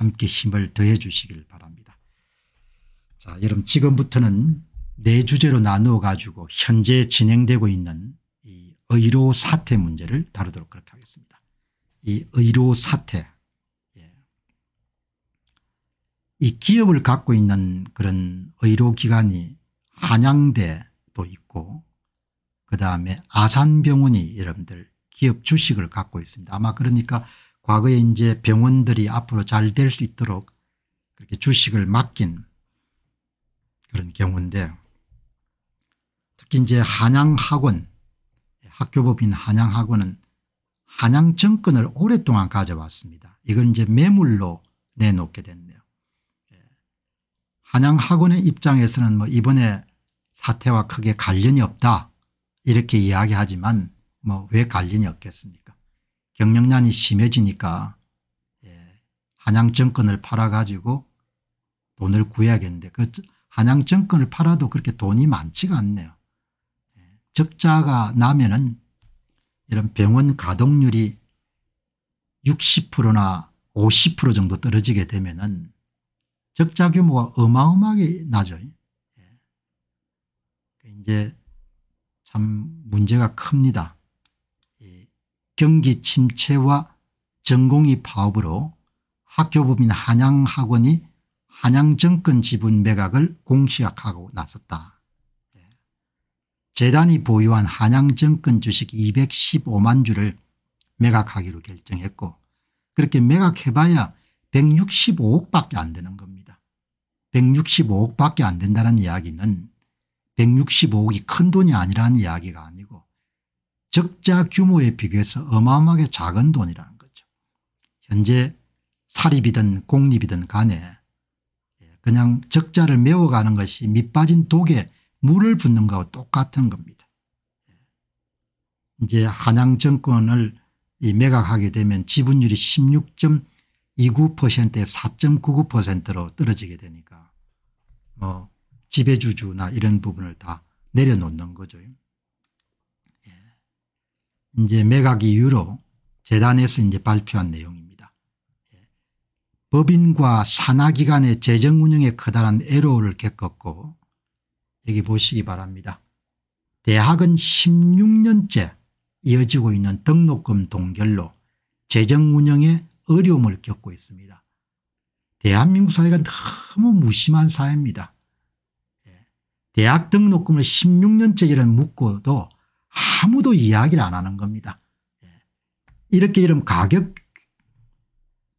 함께 힘을 더해 주시길 바랍니다. 자 여러분 지금부터는 네 주제로 나누어 가지고 현재 진행되고 있는 이 의료 사태 문제를 다루도록 그렇게 하겠습니다. 이 의료 사태 예. 이 기업을 갖고 있는 그런 의료기관이 한양대도 있고 그다음에 아산병원이 여러분들 기업 주식을 갖고 있습니다. 아마 그러니까 과거에 이제 병원들이 앞으로 잘 될 수 있도록 그렇게 주식을 맡긴 그런 경우인데 특히 이제 한양학원 학교법인 한양학원은 한양정권을 오랫동안 가져왔습니다. 이걸 이제 매물로 내놓게 됐네요. 예. 한양학원의 입장에서는 뭐 이번에 사태와 크게 관련이 없다 이렇게 이야기하지만 뭐 왜 관련이 없겠습니까 경영난이 심해지니까 예, 한양 정권을 팔아가지고 돈을 구해야겠는데 그 한양 정권을 팔아도 그렇게 돈이 많지가 않네요. 예, 적자가 나면은 이런 병원 가동률이 60%나 50% 정도 떨어지게 되면은 적자 규모가 어마어마하게 나죠. 예. 이제 참 문제가 큽니다. 경기 침체와 전공의 파업으로 학교법인 한양학원이 한양정권 지분 매각을 공시하고 나섰다. 예. 재단이 보유한 한양정권 주식 215만 주를 매각하기로 결정했고 그렇게 매각해봐야 165억밖에 안 되는 겁니다. 165억밖에 안 된다는 이야기는 165억이 큰 돈이 아니라는 이야기가 아니고 적자 규모에 비교해서 어마어마하게 작은 돈이라는 거죠. 현재 사립이든 공립이든 간에 그냥 적자를 메워가는 것이 밑빠진 독에 물을 붓는 것과 똑같은 겁니다. 이제 한양 정권을 매각하게 되면 지분율이 16.29%에 4.99%로 떨어지게 되니까 뭐 지배주주나 이런 부분을 다 내려놓는 거죠. 이제 매각 이유로 재단에서 이제 발표한 내용입니다. 예. 법인과 산하기관의 재정 운영에 커다란 애로를 겪었고 여기 보시기 바랍니다. 대학은 16년째 이어지고 있는 등록금 동결로 재정 운영에 어려움을 겪고 있습니다. 대한민국 사회가 너무 무심한 사회입니다. 예. 대학 등록금을 16년째 이런 묶어도 아무도 이야기를 안 하는 겁니다. 예. 이렇게 이런 가격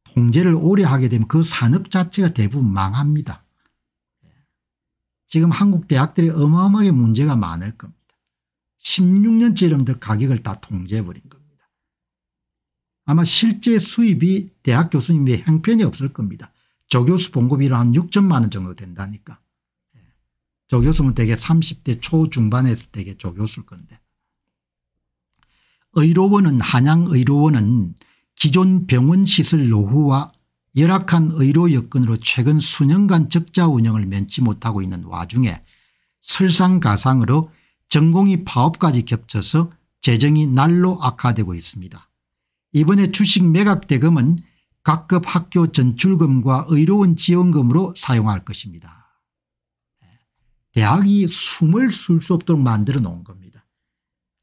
통제를 오래 하게 되면 그 산업 자체가 대부분 망합니다. 예. 지금 한국 대학들이 어마어마하게 문제가 많을 겁니다. 16년째 이름들 가격을 다 통제해버린 겁니다. 아마 실제 수입이 대학 교수님의 형편이 없을 겁니다. 조교수 봉급이 한 6천만 원 정도 된다니까. 예. 조교수면 되게 30대 초중반에서 되게 조교수일 건데 의료원은 한양의료원은 기존 병원 시설 노후와 열악한 의료 여건으로 최근 수년간 적자 운영을 면치 못하고 있는 와중에 설상가상으로 전공의 파업까지 겹쳐서 재정이 날로 악화되고 있습니다. 이번에 주식 매각 대금은 각급 학교 전출금과 의료원 지원금으로 사용할 것입니다. 대학이 숨을 쉴 수 없도록 만들어 놓은 겁니다.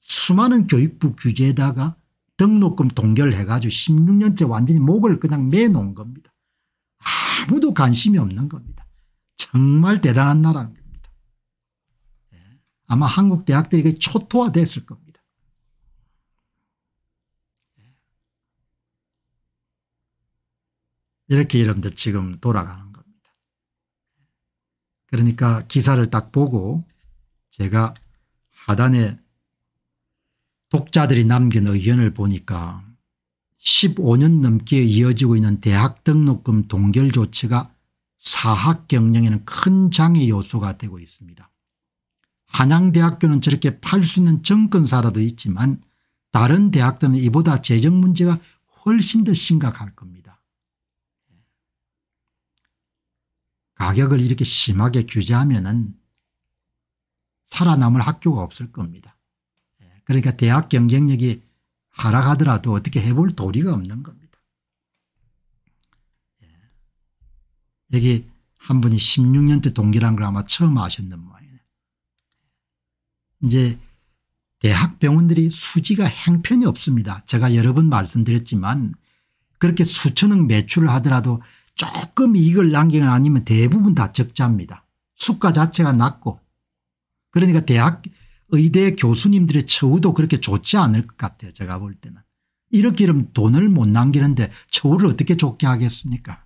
수많은 교육부 규제에다가 등록금 동결해 가지고 16년째 완전히 목을 그냥 매놓은 겁니다. 아무도 관심이 없는 겁니다. 정말 대단한 나라인 겁니다. 예. 아마 한국 대학들이 초토화됐을 겁니다. 예. 이렇게 여러분들 지금 돌아가는 겁니다. 그러니까 기사를 딱 보고 제가 하단에 독자들이 남긴 의견을 보니까 15년 넘게 이어지고 있는 대학 등록금 동결 조치가 사학 경영에는 큰 장애 요소가 되고 있습니다. 한양대학교는 저렇게 팔 수 있는 정권사라도 있지만 다른 대학들은 이보다 재정 문제가 훨씬 더 심각할 겁니다. 가격을 이렇게 심하게 규제하면 살아남을 학교가 없을 겁니다. 그러니까 대학 경쟁력이 하락하더라도 어떻게 해볼 도리가 없는 겁니다. 예. 여기 한 분이 16년째 동기란 걸 아마 처음 아셨는 모양이에요. 이제 대학 병원들이 수지가 행편이 없습니다. 제가 여러 번 말씀드렸지만 그렇게 수천억 매출을 하더라도 조금 이익을 남기거나 아니면 대부분 다 적자입니다. 수가 자체가 낮고 그러니까 대학 의대 교수님들의 처우도 그렇게 좋지 않을 것 같아요. 제가 볼 때는. 이렇게 이러면 돈을 못 남기는데 처우를 어떻게 좋게 하겠습니까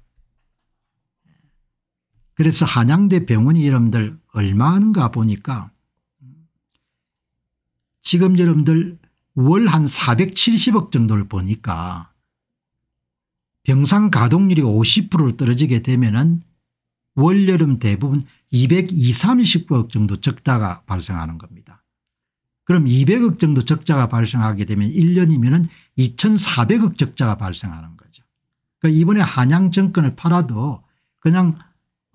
그래서 한양대 병원이 여러분들 얼마 하는가 보니까 지금 여러분들 월 한 470억 정도를 보니까 병상 가동률이 50% 떨어지게 되면 은월 여름 대부분 220, 30억 정도 적자가 발생하는 겁니다. 그럼 200억 정도 적자가 발생하게 되면 1년이면 2400억 적자가 발생하는 거죠. 그러니까 이번에 한양 정권을 팔아도 그냥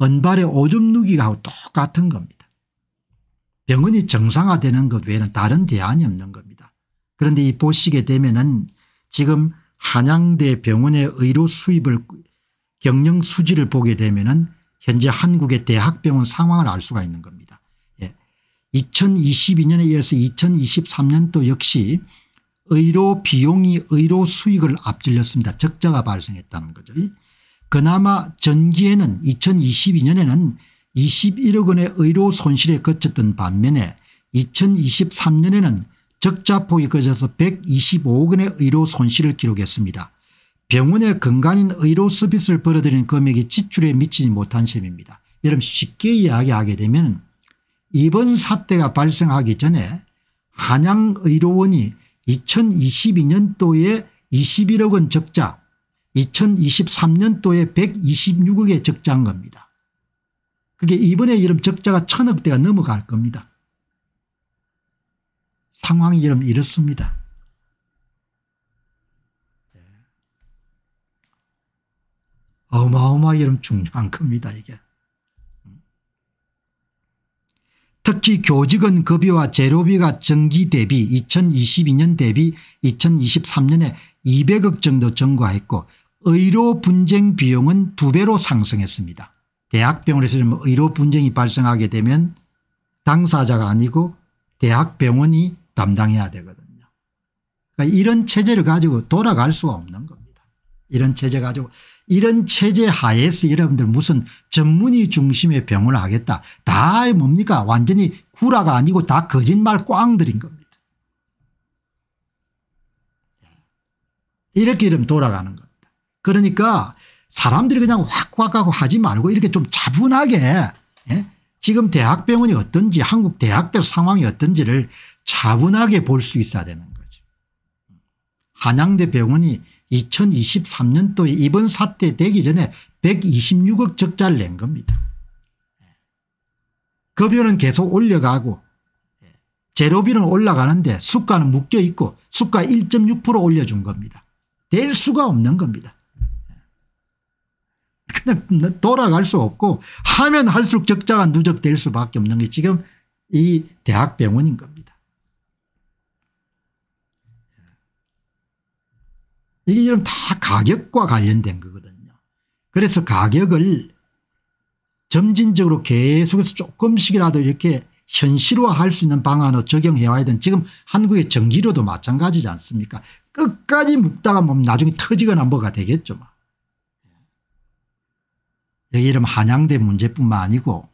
은발의 오줌 누기하고 똑같은 겁니다. 병원이 정상화되는 것 외에는 다른 대안이 없는 겁니다. 그런데 이 보시게 되면은 지금 한양대 병원의 의료 수입을 경영 수지를 보게 되면은 현재 한국의 대학병원 상황을 알 수가 있는 겁니다. 예. 2022년에 이어서 2023년도 역시 의료 비용이 의료 수익을 앞질렀습니다. 적자가 발생했다는 거죠. 그나마 전기에는 2022년에는 21억 원의 의료 손실에 그쳤던 반면에 2023년에는 적자폭이 커져서 125억 원의 의료 손실을 기록했습니다. 병원에 건강인 의료 서비스를 벌어들이는 금액이 지출에 미치지 못한 셈입니다. 여러분 쉽게 이야기하게 되면 이번 사태가 발생하기 전에 한양의료원이 2022년도에 21억 원 적자 2023년도에 126억의 적자인 겁니다. 그게 이번에 이런 적자가 천억대가 넘어갈 겁니다. 상황이 이름 이렇습니다. 예. 어마어마하게 중요한 겁니다 이게. 특히 교직원 급여와 재료비가 전기 대비 2022년 대비 2023년에 200억 정도 증가했고 의료 분쟁 비용은 두 배로 상승했습니다. 대학병원에서 의료 분쟁이 발생하게 되면 당사자가 아니고 대학병원이 담당해야 되거든요. 그러니까 이런 체제를 가지고 돌아갈 수가 없는 겁니다. 이런 체제 가지고 이런 체제 하에서 여러분들 무슨 전문의 중심의 병원을 하겠다. 다 뭡니까 완전히 구라가 아니고 다 거짓말 꽝들인 겁니다. 이렇게 이러면 돌아가는 겁니다. 그러니까 사람들이 그냥 확확 하고 하지 말고 이렇게 좀 차분하게 예? 지금 대학병원이 어떤지 한국 대학들 상황이 어떤지를 차분하게 볼 수 있어야 되는 거죠. 한양대 병원이 2023년도에 이번 사태 되기 전에 126억 적자를 낸 겁니다. 급여는 계속 올려가고 재료비는 올라가는데 수가는 묶여 있고 수가 1.6% 올려준 겁니다. 될 수가 없는 겁니다. 그냥 돌아갈 수 없고 하면 할수록 적자가 누적될 수밖에 없는 게 지금 이 대학병원인 겁니다. 이게 지금 다 가격과 관련된 거거든요. 그래서 가격을 점진적으로 계속해서 조금씩이라도 이렇게 현실화할 수 있는 방안으로 적용해 와야 되는 지금 한국의 전기료도 마찬가지지 않습니까 끝까지 묵다가 보면 나중에 터지거나 뭐가 되겠죠. 뭐. 여기 이름 한양대 문제뿐만 아니고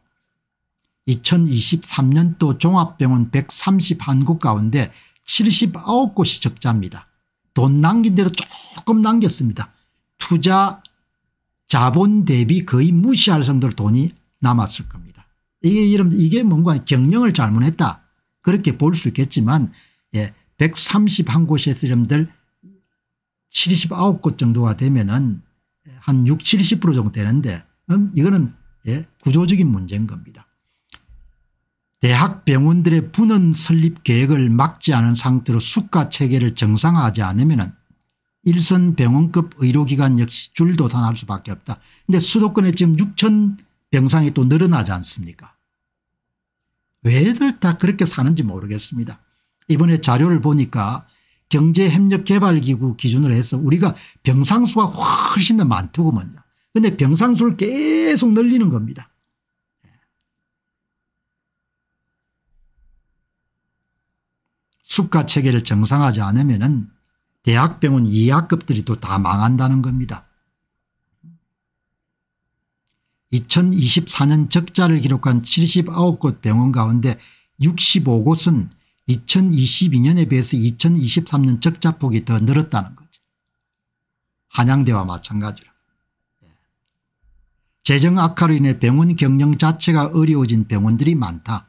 2023년도 종합병원 131곳 가운데 79곳이 적자입니다. 돈 남긴 대로 조금 남겼습니다. 투자 자본 대비 거의 무시할 정도로 돈이 남았을 겁니다. 이게 이름 이게 뭔가 경영을 잘못했다 그렇게 볼 수 있겠지만 예, 131곳에서 여러분들 79곳 정도가 되면은 한 6, 70% 정도 되는데 음, 이거는 예, 구조적인 문제인 겁니다. 대학 병원들의 분원 설립 계획을 막지 않은 상태로 수가 체계를 정상화하지 않으면 일선 병원급 의료기관 역시 줄도 단할 수밖에 없다. 그런데 수도권에 지금 6천 병상이 또 늘어나지 않습니까 왜들 다 그렇게 사는지 모르겠습니다. 이번에 자료를 보니까 경제협력개발기구 기준으로 해서 우리가 병상수가 훨씬 더 많더구먼요. 그런데 병상수를 계속 늘리는 겁니다. 수가 체계를 정상화하지 않으면 대학병원 이하급들이 또 다 망한다는 겁니다. 2024년 적자를 기록한 79곳 병원 가운데 65곳은 2022년에 비해서 2023년 적자폭이 더 늘었다는 거죠. 한양대와 마찬가지로. 예. 재정 악화로 인해 병원 경영 자체가 어려워진 병원들이 많다.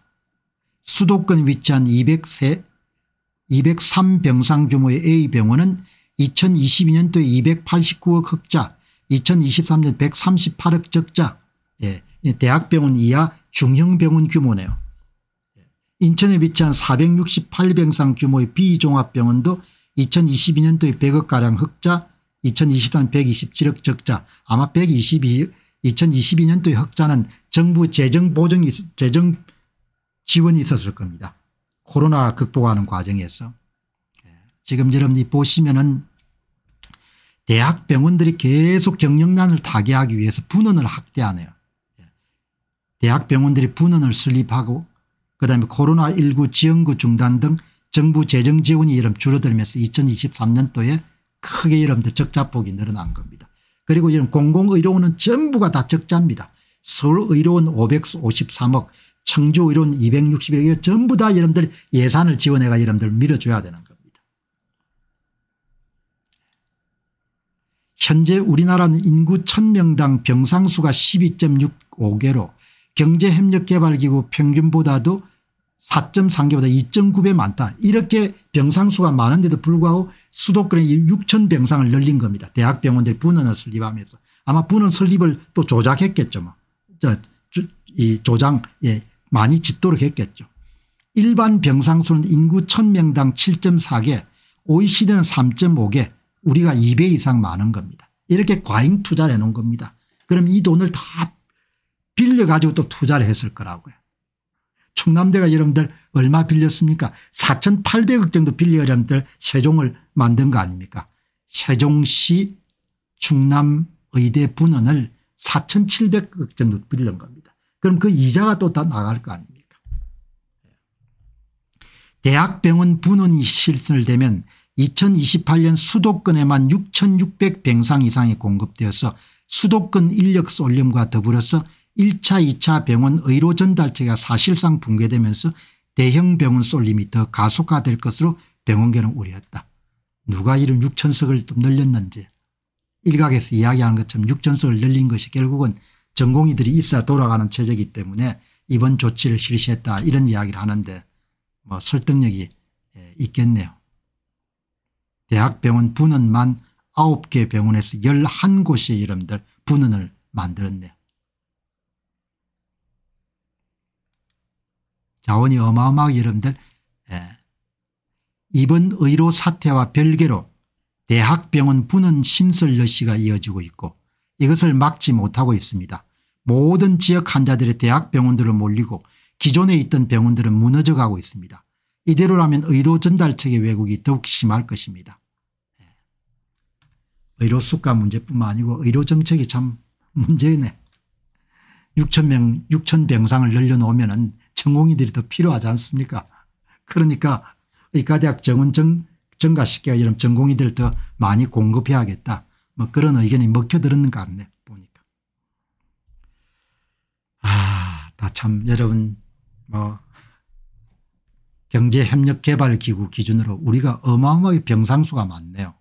수도권 위치한 203, 203병상 규모의 A병원은 2022년도에 289억 흑자 2023년 138억 적자 예, 대학병원 이하 중형병원 규모네요. 인천에 위치한 468병상 규모의 비종합병원도 2022년도에 100억가량 흑자 2023년 127억 적자 아마 122 2022년도의 흑자는 정부 재정 보정이 재정 지원이 있었을 겁니다. 코로나 극복하는 과정에서 예, 지금 여러분 이 보시면은 대학 병원들이 계속 경영난을 타개하기 위해서 분원을 확대하네요. 예, 대학 병원들이 분원을 설립하고 그다음에 코로나19 지원구 중단 등 정부 재정 지원이 여름 줄어들면서 2023년도에 크게 여러분들 적자폭이 늘어난 겁니다. 그리고 이런 공공의료원은 전부가 다 적자입니다. 서울의료원 553억 청주의료원 261억 전부 다 여러분들 예산을 지원해가 여러분들 밀어줘야 되는 겁니다. 현재 우리나라는 인구 1000명당 병상수가 12.65개로 경제협력개발기구 평균보다도 4.3개보다 2.9배 많다. 이렇게 병상수가 많은데도 불구하고 수도권에 6천 병상을 늘린 겁니다. 대학병원들 분원을 설립하면서 아마 분원 설립을 또 조작했겠죠. 뭐. 저, 주, 이 조장 예, 많이 짓도록 했겠죠. 일반 병상수는 인구 1000명당 7.4개 OECD는 3.5개 우리가 2배 이상 많은 겁니다. 이렇게 과잉 투자를 해놓은 겁니다. 그럼 이 돈을 다 빌려가지고 또 투자를 했을 거라고요. 충남대가 여러분들 얼마 빌렸습니까 4,800억 정도 빌려 여러분들 세종을 만든 거 아닙니까 세종시 충남의대 분원을 4,700억 정도 빌린 겁니다. 그럼 그 이자가 또 다 나갈 거 아닙니까 대학병원 분원이 실현되면 2028년 수도권에만 6,600병상 이상이 공급되어서 수도권 인력 쏠림과 더불어서 1차 2차 병원 의료 전달체가 사실상 붕괴되면서 대형 병원 쏠림이 더 가속화될 것으로 병원계는 우려했다. 누가 이런 6천석을 좀 늘렸는지 일각에서 이야기하는 것처럼 6천석을 늘린 것이 결국은 전공의들이 있어 돌아가는 체제이기 때문에 이번 조치를 실시했다 이런 이야기를 하는데 뭐 설득력이 예, 있겠네요. 대학병원 분원만 9개 병원에서 11곳의 이름들 분원을 만들었네요. 자원이 어마어마하게 여러분들 예. 이번 의료 사태와 별개로 대학병원 분원 신설 러시가 이어지고 있고 이것을 막지 못하고 있습니다. 모든 지역 환자들의 대학 병원들을 몰리고 기존에 있던 병원들은 무너져 가고 있습니다. 이대로라면 의료 전달체계 왜곡이 더욱 심할 것입니다. 예. 의료 수가 문제뿐만 아니고 의료 정책이 참 문제네. 6천 명 6천 병상을 늘려놓으면 전공의들이 더 필요하지 않습니까 그러니까 의과대학 정원 정, 정가시켜야 이런 전공의들 더 많이 공급해야겠다 뭐 그런 의견이 먹혀들었는 것 같네 보니까. 아 다 참 여러분 뭐 경제협력개발기구 기준으로 우리가 어마어마하게 병상수가 많네요.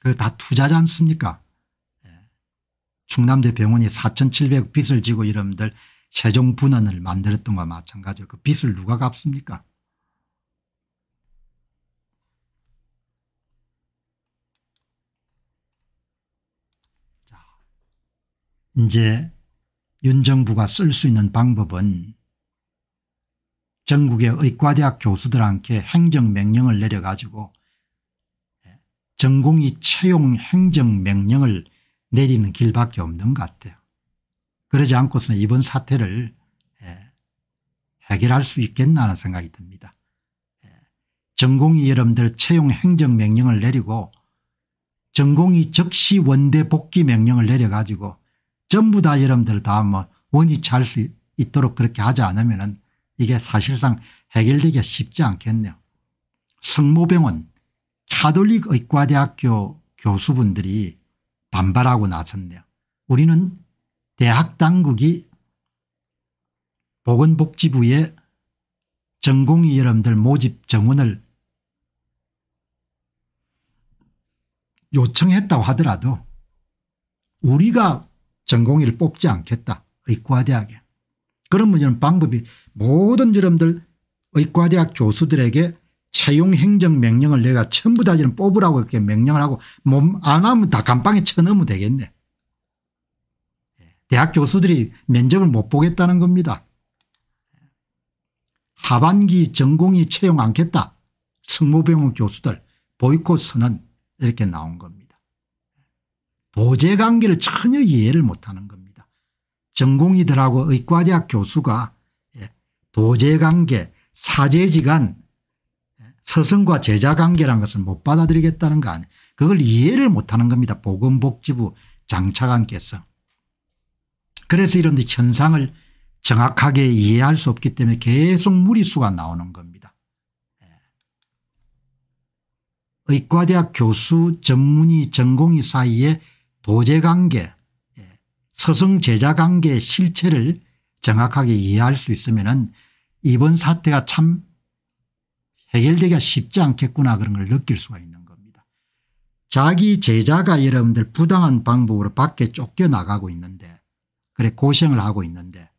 그다 투자지 않습니까? 충남대 병원이 4,700억 빚을 지고 여러분들 세종 분원을 만들었던 것과 마찬가지로 그 빚을 누가 갚습니까 이제 윤 정부가 쓸 수 있는 방법은 전국의 의과대학 교수들한테 행정명령을 내려가지고 전공의 채용 행정명령을 내리는 길밖에 없는 것 같아요. 그러지 않고서는 이번 사태를 예, 해결할 수 있겠나 하는 생각이 듭니다. 예, 전공의 여러분들 채용 행정명령을 내리고 전공이 즉시 원대 복귀 명령을 내려가지고 전부 다 여러분들 다 뭐 원위치 할수 있도록 그렇게 하지 않으면 이게 사실상 해결되기가 쉽지 않겠네요. 성모병원 카톨릭 의과대학교 교수분들이 반발하고 나섰네요. 우리는 대학 당국이 보건복지부에 전공의 여러분들 모집 정원을 요청했다고 하더라도 우리가 전공의를 뽑지 않겠다. 의과대학에. 그러면 이런 방법이 모든 여러분들 의과대학 교수들에게 채용 행정 명령을 내가 전부 다 이런 뽑으라고 이렇게 명령을 하고 몸 안 하면 다 감방에 쳐넣으면 되겠네. 대학 교수들이 면접을 못 보겠다는 겁니다. 하반기 전공이 채용 않겠다. 성모병원 교수들 보이콧 선언 이렇게 나온 겁니다. 도제관계를 전혀 이해를 못하는 겁니다. 전공의들하고 의과대학 교수가 예, 도제 관계 사제지간 예, 서성과 제자 관계라는 것을 못 받아들이겠다는 거 아니에요. 그걸 이해를 못하는 겁니다. 보건복지부 장차관께서. 그래서 이런 현상을 정확하게 이해할 수 없기 때문에 계속 무리수가 나오는 겁니다. 예. 의과대학 교수 전문의 전공의 사이에 도제관계 예, 서성제자관계의 실체를 정확하게 이해할 수 있으면 이번 사태가 참 해결되기가 쉽지 않겠구나 그런 걸 느낄 수가 있는 겁니다. 자기 제자가 여러분들 부당한 방법으로 밖에 쫓겨나가고 있는데 그래 고생을 하고 있는데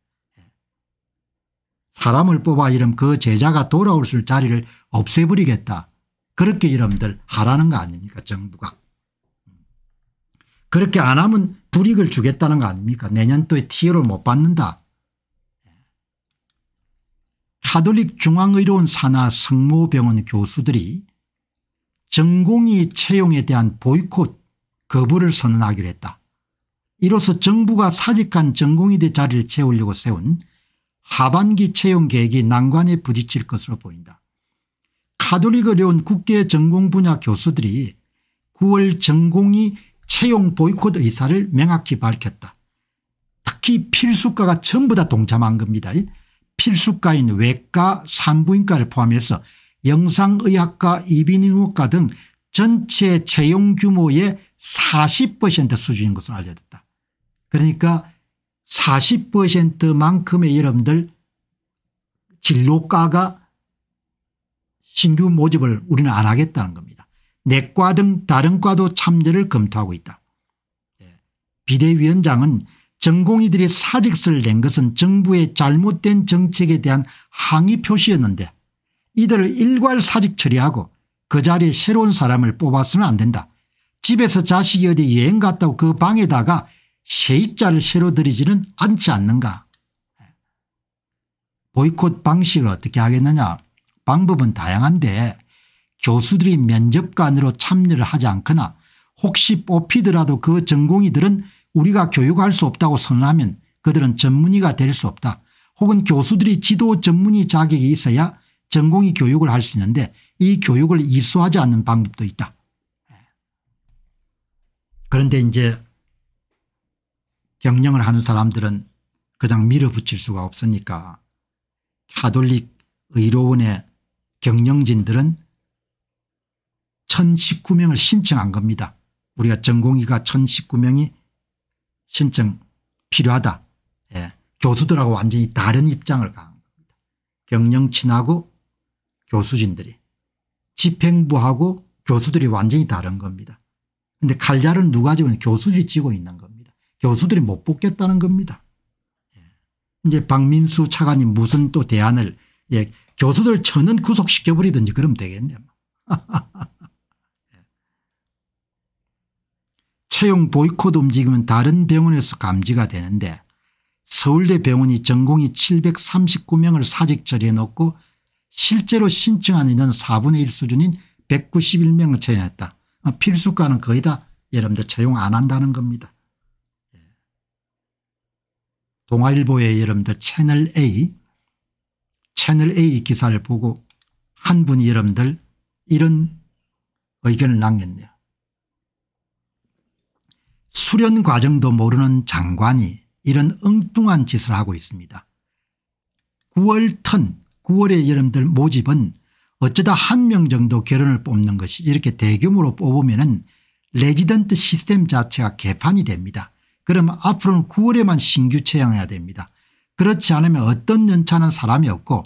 사람을 뽑아 이름 그 제자가 돌아올 수 있는 자리를 없애버리겠다. 그렇게 여러분들 하라는 거 아닙니까 정부가. 그렇게 안 하면 불이익을 주겠다는 거 아닙니까 내년도에 티어를 못 받는다. 카톨릭 중앙의료원 산하 성모병원 교수들이 전공의 채용에 대한 보이콧 거부를 선언하기로 했다. 이로써 정부가 사직한 전공의대 자리를 채우려고 세운 하반기 채용 계획이 난관에 부딪힐 것으로 보인다. 카톨릭 의료원 국계 전공 분야 교수들이 9월 전공의 채용 보이콧 의사를 명확히 밝혔다. 특히 필수과가 전부 다 동참한 겁니다. 필수과인 외과 산부인과를 포함해서 영상의학과 이비인후과 등 전체 채용 규모의 40% 수준인 것으로 알려졌다. 그러니까 40%만큼의 여러분들 진로과가 신규 모집을 우리는 안 하겠다는 겁니다. 내과 등 다른 과도 참여를 검토하고 있다. 예. 비대위원장은 전공의들이 사직서를 낸 것은 정부의 잘못된 정책에 대한 항의 표시였는데 이들을 일괄 사직 처리하고 그 자리에 새로운 사람을 뽑아서는 안 된다. 집에서 자식이 어디 여행 갔다고 그 방에다가 세입자를 새로 들이지는 않지 않는가. 보이콧 방식을 어떻게 하겠느냐 방법은 다양한데 교수들이 면접관으로 참여를 하지 않거나 혹시 뽑히더라도 그 전공의들은 우리가 교육할 수 없다고 선언하면 그들은 전문의가 될 수 없다. 혹은 교수들이 지도 전문의 자격이 있어야 전공의 교육을 할 수 있는데 이 교육을 이수하지 않는 방법도 있다. 그런데 이제 경영을 하는 사람들은 그냥 밀어붙일 수가 없으니까 카톨릭 의료원의 경영진들은 1019명을 신청한 겁니다. 우리가 전공의가 1019명이 신청 필요하다. 예. 교수들하고 완전히 다른 입장을 강한 겁니다. 경영진하고 교수진들이 집행부하고 교수들이 완전히 다른 겁니다. 그런데 칼자를 누가 지고 교수들이 쥐고 있는 겁니다. 교수들이 못 뽑겠다는 겁니다. 예. 이제 박민수 차관이 무슨 또 대안을 예, 교수들 천은 구속시켜버리든지 그러면 되겠네. 예. 채용 보이콧 움직임은 다른 병원에서 감지가 되는데 서울대 병원이 전공이 739명을 사직 처리해 놓고 실제로 신청한 인은 4분의 1 수준인 191명을 채용했다. 필수과는 거의 다 여러분들 채용 안 한다는 겁니다. 동아일보의 여러분들 채널 A 채널 A 기사를 보고 한 분이 여러분들 이런 의견을 남겼네요. 수련 과정도 모르는 장관이 이런 엉뚱한 짓을 하고 있습니다. 9월 턴 9월에 여러분들 모집은 어쩌다 한 명 정도 결원을 뽑는 것이 이렇게 대규모로 뽑으면 은 레지던트 시스템 자체가 개판이 됩니다. 그러면 앞으로는 9월에만 신규 채용해야 됩니다. 그렇지 않으면 어떤 연차는 사람이 없고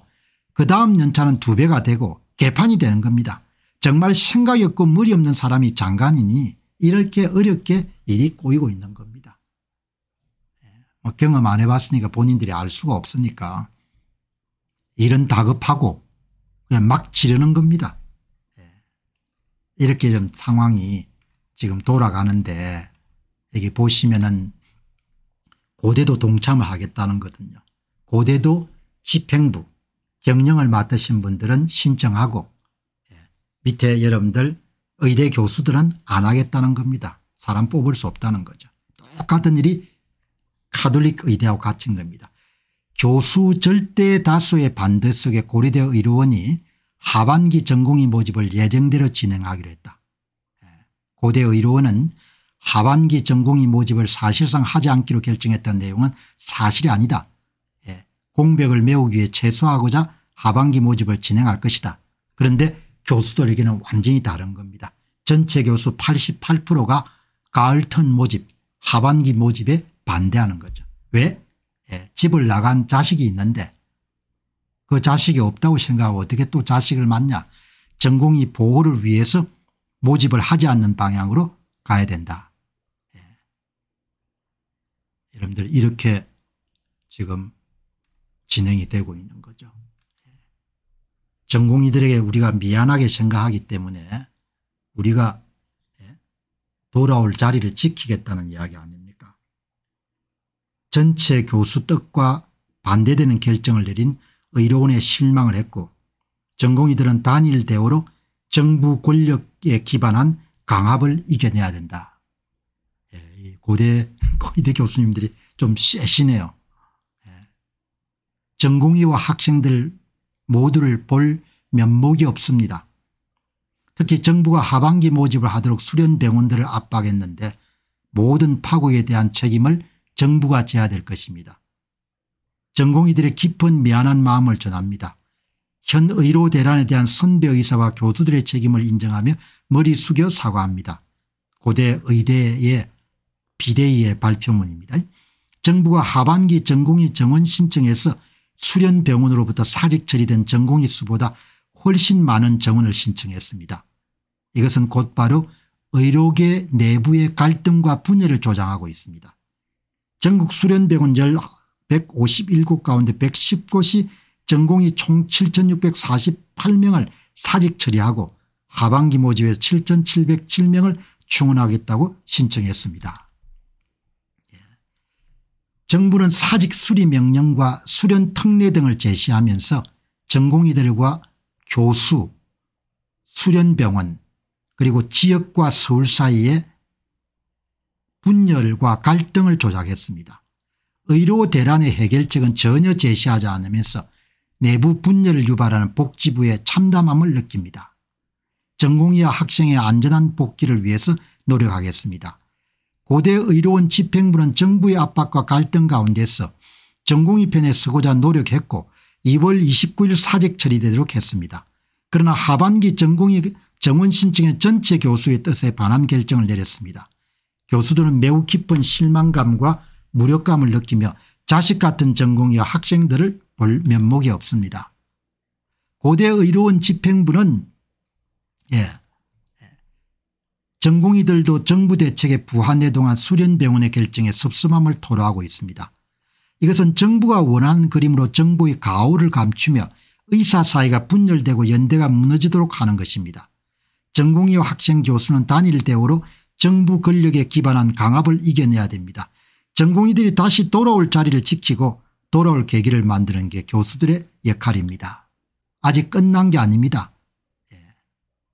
그 다음 연차는 두 배가 되고 개판이 되는 겁니다. 정말 생각이 없고 머리 없는 사람이 장관이니 이렇게 어렵게 일이 꼬이고 있는 겁니다. 예, 뭐 경험 안 해봤으니까 본인들이 알 수가 없으니까 일은 다급하고 그냥 막 지르는 겁니다. 예. 이렇게 좀 상황이 지금 돌아가는데 여기 보시면은 고대도 동참을 하겠다는 거거든요. 고대도 집행부 경영을 맡으신 분들은 신청하고 예. 밑에 여러분들 의대 교수들은 안 하겠다는 겁니다. 사람 뽑을 수 없다는 거죠. 똑같은 일이 카톨릭 의대하고 같은 겁니다. 교수 절대 다수의 반대 속에 고려대 의료원이 하반기 전공의 모집을 예정대로 진행하기로 했다. 예. 고대 의료원은 하반기 전공의 모집을 사실상 하지 않기로 결정했다는 내용은 사실이 아니다. 예. 공백을 메우기 위해 최소화하고자 하반기 모집을 진행할 것이다. 그런데 교수들에게는 완전히 다른 겁니다. 전체 교수 88%가 가을턴 모집 하반기 모집에 반대하는 거죠. 왜? 예, 집을 나간 자식이 있는데 그 자식이 없다고 생각하고 어떻게 또 자식을 맞냐 전공의 보호를 위해서 모집을 하지 않는 방향으로 가야 된다. 예. 여러분들 이렇게 지금 진행이 되고 있는 거죠. 예. 전공의들에게 우리가 미안하게 생각하기 때문에 우리가 예, 돌아올 자리를 지키겠다는 이야기 아닙니까 전체 교수 뜻과 반대되는 결정을 내린 의료원에 실망을 했고 전공의들은 단일 대우로 정부 권력에 기반한 강압을 이겨내야 된다. 예, 고대 고대 교수님들이 좀 쎄시네요. 예. 전공의와 학생들 모두를 볼 면목이 없습니다. 특히 정부가 하반기 모집을 하도록 수련병원들을 압박했는데 모든 파국에 대한 책임을 정부가 져야 될 것입니다. 전공의들의 깊은 미안한 마음을 전합니다. 현 의료 대란에 대한 선배 의사와 교수들의 책임을 인정하며 머리 숙여 사과합니다. 고대 의대의 비대위의 발표문입니다. 정부가 하반기 전공의 정원 신청에서 수련병원으로부터 사직 처리된 전공의 수보다 훨씬 많은 정원을 신청했습니다. 이것은 곧바로 의료계 내부의 갈등과 분열을 조장하고 있습니다. 전국 수련병원 157곳 가운데 110곳이 전공이 총 7648명을 사직 처리하고 하반기 모집에 7707명을 충원하겠다고 신청했습니다. 예. 정부는 사직 수리 명령과 수련 특례 등을 제시하면서 전공의들과 교수, 수련병원 그리고 지역과 서울 사이에 분열과 갈등을 조작했습니다. 의료 대란의 해결책은 전혀 제시하지 않으면서 내부 분열을 유발하는 복지부의 참담함을 느낍니다. 전공의와 학생의 안전한 복귀를 위해서 노력하겠습니다. 고대 의료원 집행부는 정부의 압박과 갈등 가운데서 전공의 편에 서고자 노력했고 2월 29일 사직 처리되도록 했습니다. 그러나 하반기 전공의 정원 신청의 전체 교수의 뜻에 반한 결정을 내렸습니다. 교수들은 매우 깊은 실망감과 무력감을 느끼며 자식 같은 전공의와 학생들을 볼 면목이 없습니다. 고대 의료원 집행부는 예, 예. 전공의들도 정부 대책에 부한내동한 수련병원의 결정에 섭섭함을 토로하고 있습니다. 이것은 정부가 원하는 그림으로 정부의 가오를 감추며 의사 사이가 분열되고 연대가 무너지도록 하는 것입니다. 전공의와 학생 교수는 단일 대우로 정부 권력에 기반한 강압을 이겨내야 됩니다. 전공의들이 다시 돌아올 자리를 지키고 돌아올 계기를 만드는 게 교수들의 역할입니다. 아직 끝난 게 아닙니다. 예.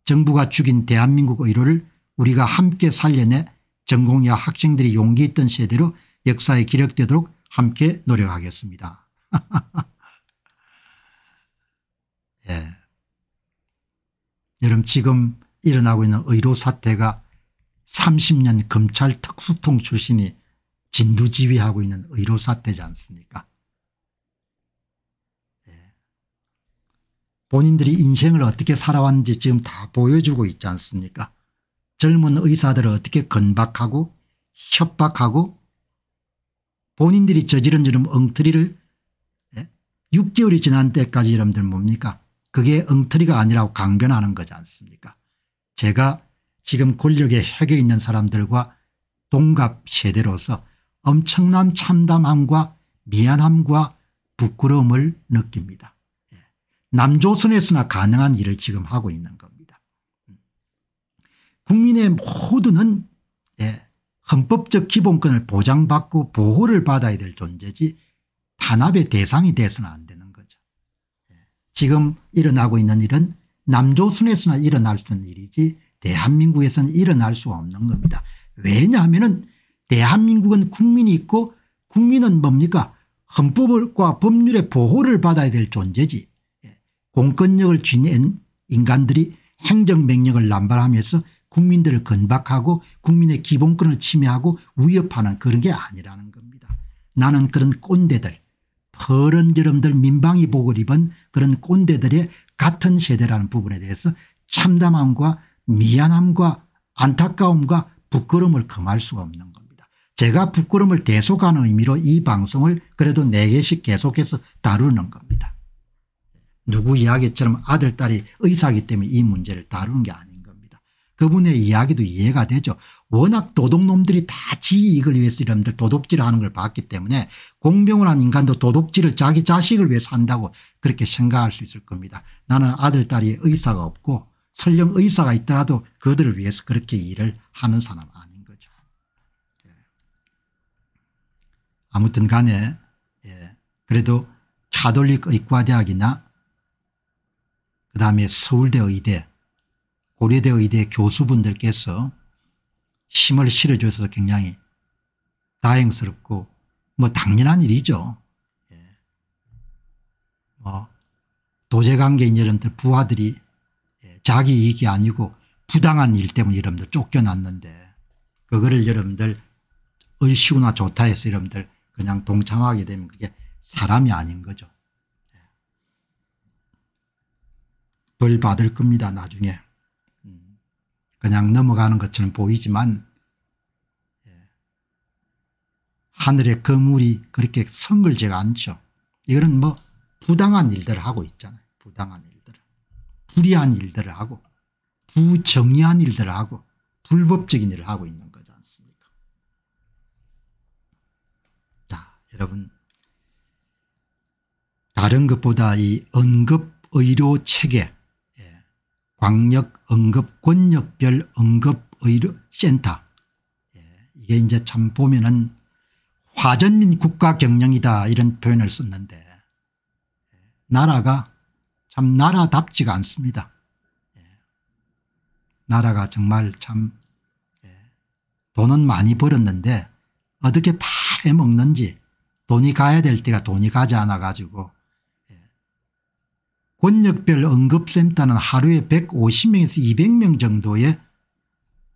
정부가 죽인 대한민국 의료를 우리가 함께 살려내 전공의와 학생들이 용기 있던 세대로 역사에 기록되도록 함께 노력하겠습니다. 예. 여러분 지금 일어나고 있는 의료 사태가 30년 검찰 특수통 출신이 진두지휘하고 있는 의료 사태지 않습니까 예. 본인들이 인생을 어떻게 살아왔는지 지금 다 보여주고 있지 않습니까 젊은 의사들을 어떻게 건박하고 협박하고 본인들이 저지른 이런 엉터리를 6개월이 예? 지난 때까지 여러분들 뭡니까 그게 엉터리가 아니라고 강변하는 거지 않습니까 제가 지금 권력에 핵에 있는 사람들과 동갑 세대로서 엄청난 참담함과 미안함과 부끄러움을 느낍니다. 예. 남조선에서나 가능한 일을 지금 하고 있는 겁니다. 음. 국민의 모두는 예, 헌법적 기본권을 보장받고 보호를 받아야 될 존재지 탄압의 대상이 돼서는 안 되는 거죠. 예. 지금 일어나고 있는 일은 남조선에서나 일어날 수 있는 일이지 대한민국에서는 일어날 수 없는 겁니다. 왜냐하면 대한민국은 국민이 있고 국민은 뭡니까 헌법과 법률의 보호를 받아야 될 존재지 예. 공권력을 쥐낸 인간들이 행정명령을 남발하면서 국민들을 건박하고 국민의 기본권을 침해하고 위협하는 그런 게 아니라는 겁니다. 나는 그런 꼰대들 퍼런저럼들 민방위 복을 입은 그런 꼰대들의 같은 세대라는 부분에 대해서 참담함과 미안함과 안타까움과 부끄러움을 금할 수가 없는 겁니다. 제가 부끄러움을 대속하는 의미로 이 방송을 그래도 4개씩 계속해서 다루는 겁니다. 누구 이야기처럼 아들 딸이 의사기 때문에 이 문제를 다루는 게 겁니다. 그분의 이야기도 이해가 되죠. 워낙 도둑놈들이 다 지 이익을 위해서 이런들 도둑질을 하는 걸 봤기 때문에 공병을 한 인간도 도둑질을 자기 자식을 위해서 한다고 그렇게 생각할 수 있을 겁니다. 나는 아들 딸이 의사가 없고 설령 의사가 있더라도 그들을 위해서 그렇게 일을 하는 사람 아닌 거죠. 예. 아무튼 간에 예. 그래도 카톨릭 의과대학이나 그다음에 서울대 의대 고려대 의대 교수분들께서 힘을 실어줘서 굉장히 다행스럽고 뭐 당연한 일이죠. 예. 뭐 도제관계인 여러분들 부하들이 예. 자기 이익이 아니고 부당한 일 때문에 여러분들 쫓겨났는데 그거를 여러분들 의시구나 좋다 해서 여러분들 그냥 동참하게 되면 그게 사람이 아닌 거죠. 예. 벌 받을 겁니다 나중에. 그냥 넘어가는 것처럼 보이지만 예. 하늘의 거물이 그렇게 성글지가 않죠. 이거는 뭐 부당한 일들을 하고 있잖아요. 부당한 일들을. 불의한 일들을 하고 부정의한 일들을 하고 불법적인 일을 하고 있는 거지 않습니까 자 여러분 다른 것보다 이 응급의료체계 광역 응급 권역별 응급의료센터 예, 이게 이제 참 보면은 화전민 국가 경영이다 이런 표현을 썼는데 예, 나라가 참 나라답지가 않습니다. 예, 나라가 정말 참 돈은 많이 벌었는데 어떻게 다 해먹는지 돈이 가야 될 때가 돈이 가지 않아 가지고 권역별 응급센터는 하루에 150명에서 200명 정도의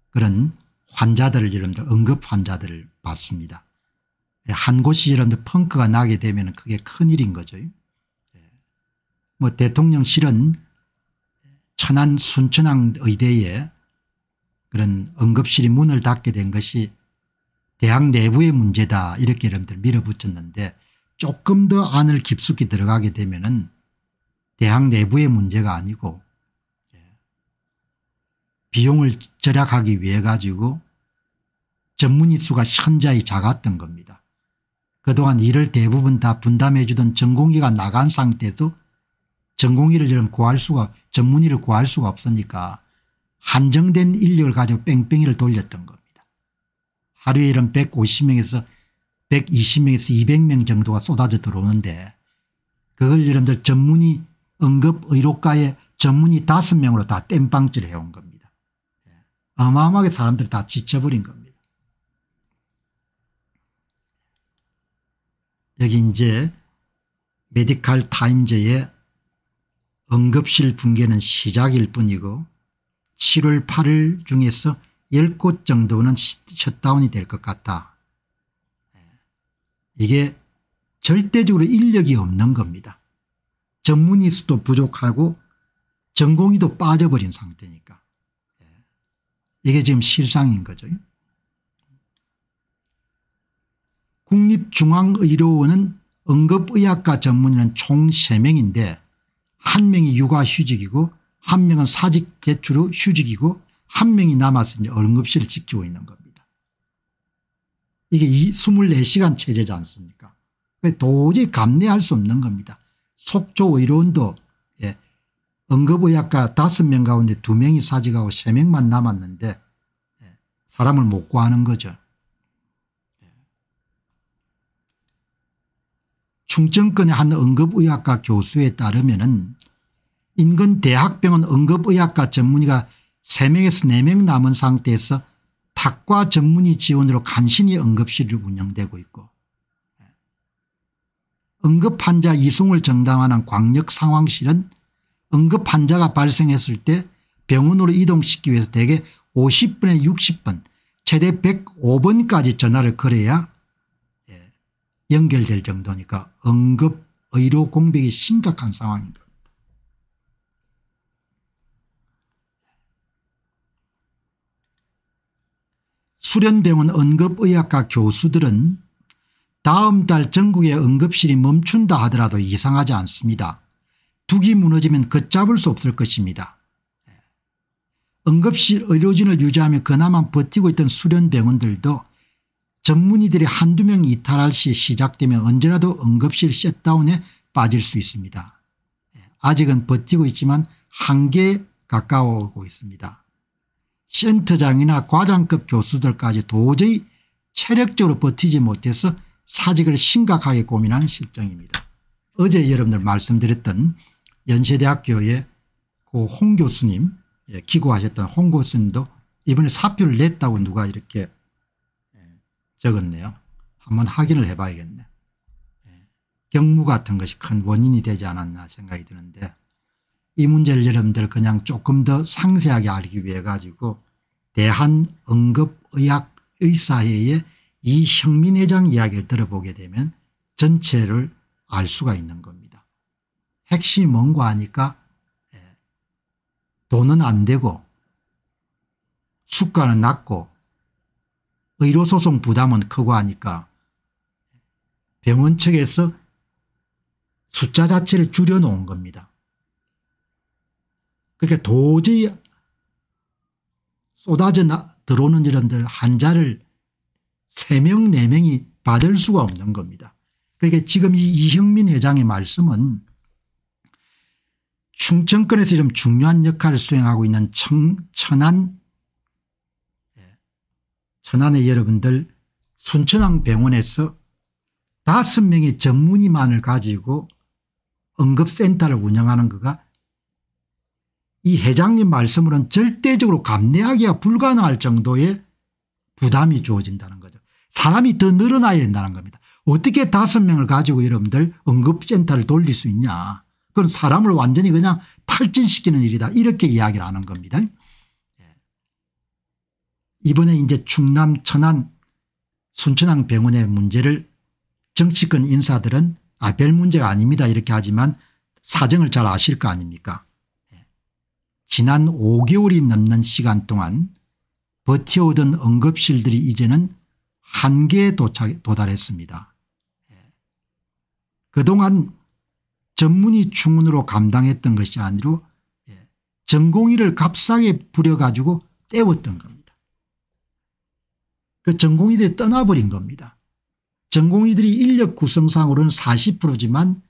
그런 환자들을 여러분들 응급 환자들을 받습니다. 한 곳이 여러분들 펑크가 나게 되면 그게 큰일인 거죠. 예. 뭐 대통령실은 천안 순천항 의대에 그런 응급실이 문을 닫게 된 것이 대학 내부의 문제다 이렇게 여러분들 밀어붙였는데 조금 더 안을 깊숙이 들어가게 되면 대학 내부의 문제가 아니고 예, 비용을 절약하기 위해 가지고 전문의 수가 현저히 작았던 겁니다. 그동안 일을 대부분 다 분담해 주던 전공의가 나간 상태도 전공의를 좀 구할 수가 전문의를 구할 수가 없으니까 한정된 인력을 가지고 뺑뺑이를 돌렸던 겁니다. 하루에 이런 150명에서 120명에서 200명 정도가 쏟아져 들어오는데 그걸 여러분들 전문의 응급의료과의 전문의 다섯 명으로 다 땜빵질 해온 겁니다. 예. 어마어마하게 사람들이 다 지쳐버린 겁니다. 여기 이제 메디칼 타임즈의 응급실 붕괴는 시작일 뿐이고 7월 8일 중에서 10곳 정도는 셧다운이 될 것 같다. 예. 이게 절대적으로 인력이 없는 겁니다. 전문의 수도 부족하고 전공의도 빠져버린 상태니까. 예. 이게 지금 실상인 거죠. 국립중앙의료원은 응급의학과 전문의는 총 3명인데 한 명이 육아휴직이고 한 명은 사직 제출 후 휴직이고 한 명이 남아서 이제 응급실을 지키고 있는 겁니다. 이게 24시간 체제지 않습니까 도저히 감내할 수 없는 겁니다. 속초의료원도 예, 응급의학과 5명 가운데 2명이 사직하고 3명만 남았는데 예, 사람을 못 구하는 거죠. 충청권의 한 응급의학과 교수에 따르면 인근 대학병원 응급의학과 전문의가 3명에서 4명 남은 상태에서 탁과 전문의 지원으로 간신히 응급실을 운영되고 있고 응급환자 이송을 정당화하는 광역상황실은 응급환자가 발생했을 때 병원으로 이동시키기 위해서 대개 50분에 60분 최대 105번까지 전화를 걸어야 연결될 정도니까 응급 의료 공백이 심각한 상황인 겁니다. 수련병원 응급의학과 교수들은 다음 달 전국의 응급실이 멈춘다 하더라도 이상하지 않습니다. 둑이 무너지면 걷잡을 수 없을 것입니다. 응급실 의료진을 유지하며 그나마 버티고 있던 수련병원들도 전문의들이 한두 명 이탈할 시 시작되면 언제라도 응급실 셧다운에 빠질 수 있습니다. 예, 아직은 버티고 있지만 한계에 가까워오고 있습니다. 센터장이나 과장급 교수들까지 도저히 체력적으로 버티지 못해서 사직을 심각하게 고민하는 실정입니다. 어제 여러분들 말씀드렸던 연세대학교의 그 홍 교수님 예, 기고하셨던 홍 교수님도 이번에 사표를 냈다고 누가 이렇게 적었네요. 한번 확인을 해봐야겠네. 예. 경무 같은 것이 큰 원인이 되지 않았나 생각이 드는데 이 문제를 여러분들 그냥 조금 더 상세하게 알기 위해 가지고 대한응급의학의사회의 이 형민 회장 이야기를 들어보게 되면 전체를 알 수가 있는 겁니다. 핵심이 뭔가 하니까 예. 돈은 안 되고 수가는 낮고 의료소송 부담은 크고 하니까 병원 측에서 숫자 자체를 줄여놓은 겁니다. 그러니까 도저히 쏟아져 들어오는 이런들 환자를 3명 4명이 받을 수가 없는 겁니다. 그러니까 지금 이 이형민 회장의 말씀은 충청권에서 좀 중요한 역할을 수행하고 있는 청, 천안 천안의 여러분들 순천항 병원에서 다섯 명의 전문의만을 가지고 응급센터를 운영하는 거가 이 회장님 말씀으로는 절대적으로 감내하기가 불가능할 정도의 부담이 주어진다는. 사람이 더 늘어나야 된다는 겁니다. 어떻게 다섯 명을 가지고 여러분들 응급센터를 돌릴 수 있냐. 그건 사람을 완전히 그냥 탈진시키는 일이다. 이렇게 이야기를 하는 겁니다. 이번에 이제 충남 천안 순천항 병원의 문제를 정치권 인사들은 아, 별 문제가 아닙니다 이렇게 하지만 사정을 잘 아실 거 아닙니까 예. 지난 5개월이 넘는 시간 동안 버텨오던 응급실들이 이제는 한계에 도착, 도달했습니다. 예. 그동안 전문의 충원으로 감당했던 것이 아니라 예. 전공의를 값싸게 부려가지고 때웠던 겁니다. 그 전공의들이 떠나버린 겁니다. 전공의들이 인력 구성상으로는 40%지만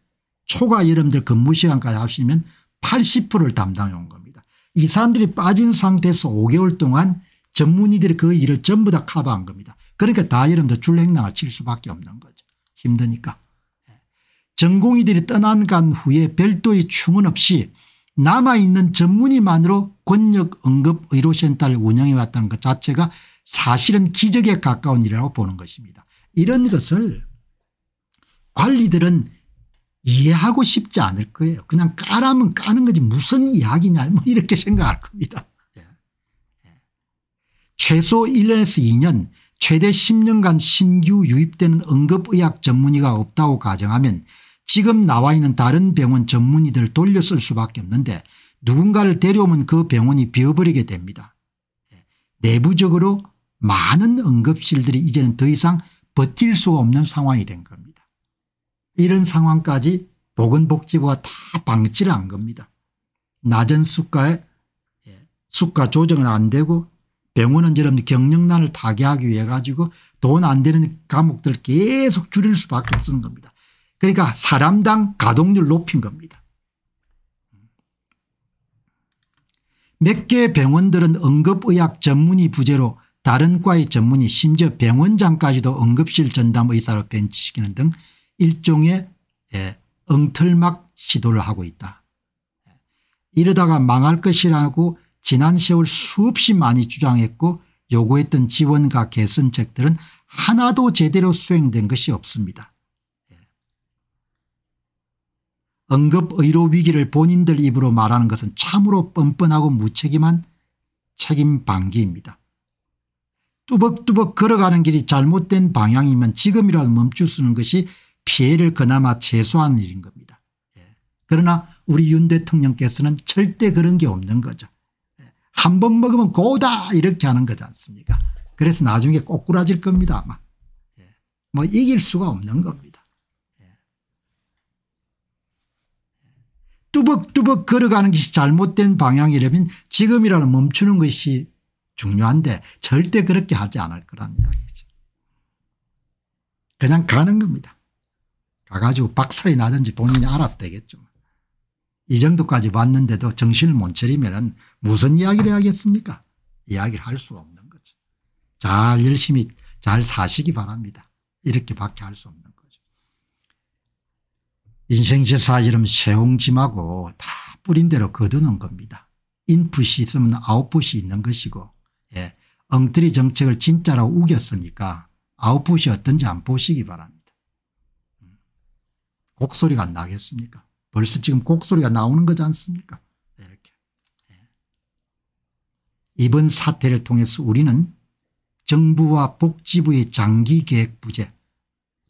초과 여러분들 근무시간까지 하시면 80%를 담당해 온 겁니다. 이 사람들이 빠진 상태에서 5개월 동안 전문의들이 그 일을 전부 다 커버한 겁니다. 그러니까 다 여러분들 줄행랑을 칠 수밖에 없는 거죠. 힘드니까. 예. 전공의들이 떠난 간 후에 별도의 충원 없이 남아있는 전문의만으로 권역응급의료센터를 운영해 왔다는 것 자체가 사실은 기적에 가까운 일이라고 보는 것입니다. 이런 것을 관리들은 이해하고 싶지 않을 거예요. 그냥 까라면 까는 거지 무슨 이야기냐 뭐 이렇게 생각할 겁니다. 예. 예. 최소 1년에서 2년 최대 10년간 신규 유입되는 응급의학 전문의가 없다고 가정하면 지금 나와 있는 다른 병원 전문의들을 돌려 쓸 수밖에 없는데 누군가를 데려오면 그 병원이 비어버리게 됩니다. 예. 내부적으로 많은 응급실들이 이제는 더 이상 버틸 수가 없는 상황이 된 겁니다. 이런 상황까지 보건복지부가 다 방치를 한 겁니다. 낮은 수가에 예, 수가 조정은 안 되고 병원은 여러분 경영난을 타개하기 위해 가지고 돈 안 되는 과목들 계속 줄일 수밖에 없는 겁니다. 그러니까 사람당 가동률 높인 겁니다. 몇 개 병원들은 응급의학 전문의 부재로 다른 과의 전문의 심지어 병원장까지도 응급실 전담 의사로 벤치시키는 등 일종의 예, 엉틀막 시도를 하고 있다. 이러다가 망할 것이라고 지난 세월 수없이 많이 주장했고 요구했던 지원과 개선책들은 하나도 제대로 수행된 것이 없습니다. 응급의료 위기를 본인들 입으로 말하는 것은 참으로 뻔뻔하고 무책임한 책임 방기입니다. 뚜벅뚜벅 걸어가는 길이 잘못된 방향이면 지금이라도 멈출 수 있는 것이 피해를 그나마 최소화하는 일인 겁니다. 예. 그러나 우리 윤 대통령께서는 절대 그런 게 없는 거죠. 예. 한번 먹으면 고다 이렇게 하는 거지 않습니까 그래서 나중에 꼬꾸라질 겁니다 아마. 예. 뭐 이길 수가 없는 겁니다. 뚜벅뚜벅 걸어가는 것이 잘못된 방향이라면 지금이라도 멈추는 것이 중요한데 절대 그렇게 하지 않을 거란 이야기죠. 그냥 가는 겁니다. 가가지고 박살이 나든지 본인이 알아서 되겠죠. 이 정도까지 왔는데도 정신을 못 차리면 무슨 이야기를 하겠습니까 이야기를 할 수 없는 거죠. 잘 열심히 잘 사시기 바랍니다. 이렇게 밖에 할 수 없는 거죠. 인생제사 이름 세홍짐하고 다 뿌린 대로 거두는 겁니다. 인풋이 있으면 아웃풋이 있는 것이고 예. 엉터리 정책을 진짜로 우겼으니까 아웃풋이 어떤지 안 보시기 바랍니다. 음. 곡소리가 안 나겠습니까 벌써 지금 곡소리가 나오는 거지 않습니까 이렇게. 예. 이번 사태를 통해서 우리는 정부와 복지부의 장기계획 부재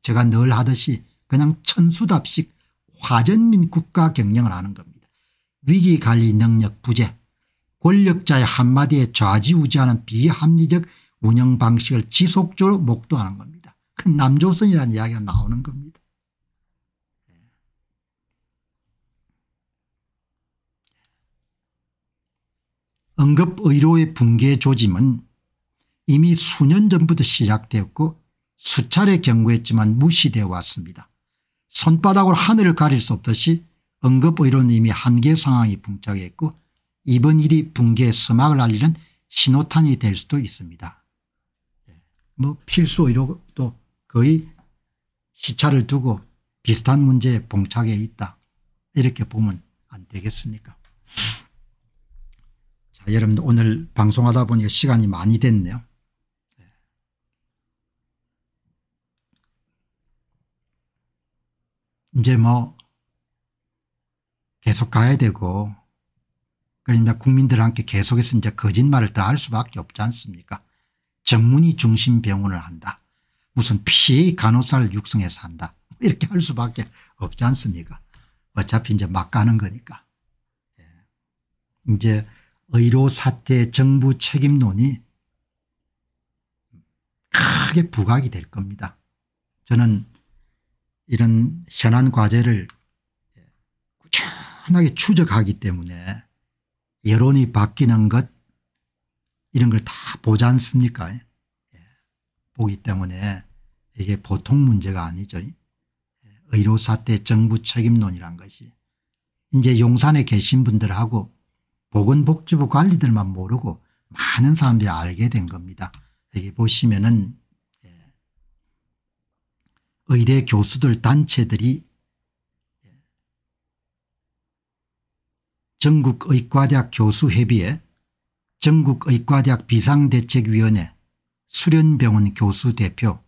제가 늘 하듯이 그냥 천수답식 화전민 국가 경영을 하는 겁니다. 위기관리 능력 부재 권력자의 한마디에 좌지우지하는 비합리적 운영 방식을 지속적으로 목도하는 겁니다. 그 남조선이라는 이야기가 나오는 겁니다. 응급의료의 붕괴 조짐은 이미 수년 전부터 시작되었고 수차례 경고했지만 무시되어 왔습니다. 손바닥으로 하늘을 가릴 수 없듯이 응급의료는 이미 한계 상황이 붕착했고 이번 일이 붕괴의 서막을 알리는 신호탄이 될 수도 있습니다. 예. 뭐 필수 의료도 거의 시차를 두고 비슷한 문제에 봉착해 있다. 이렇게 보면 안 되겠습니까 자 여러분들 오늘 방송하다 보니까 시간이 많이 됐네요. 예. 이제 뭐 계속 가야 되고 그러니까 국민들과 함께 계속해서 이제 거짓말을 더 할 수밖에 없지 않습니까 전문의 중심 병원을 한다. 무슨 피해 간호사를 육성해서 한다. 이렇게 할 수밖에 없지 않습니까 어차피 이제 막 가는 거니까. 예. 이제 의료 사태 정부 책임론이 크게 부각이 될 겁니다. 저는 이런 현안 과제를 꾸준하게 추적하기 때문에 여론이 바뀌는 것 이런 걸 다 보지 않습니까 예. 보기 때문에 이게 보통 문제가 아니죠. 예. 의료사태 정부 책임론이란 것이 이제 용산에 계신 분들하고 보건복지부 관리들만 모르고 많은 사람들이 알게 된 겁니다. 여기 보시면은 예. 의대 교수들 단체들이 전국의과대학 교수협의회 전국의과대학 비상대책위원회 수련병원 교수 대표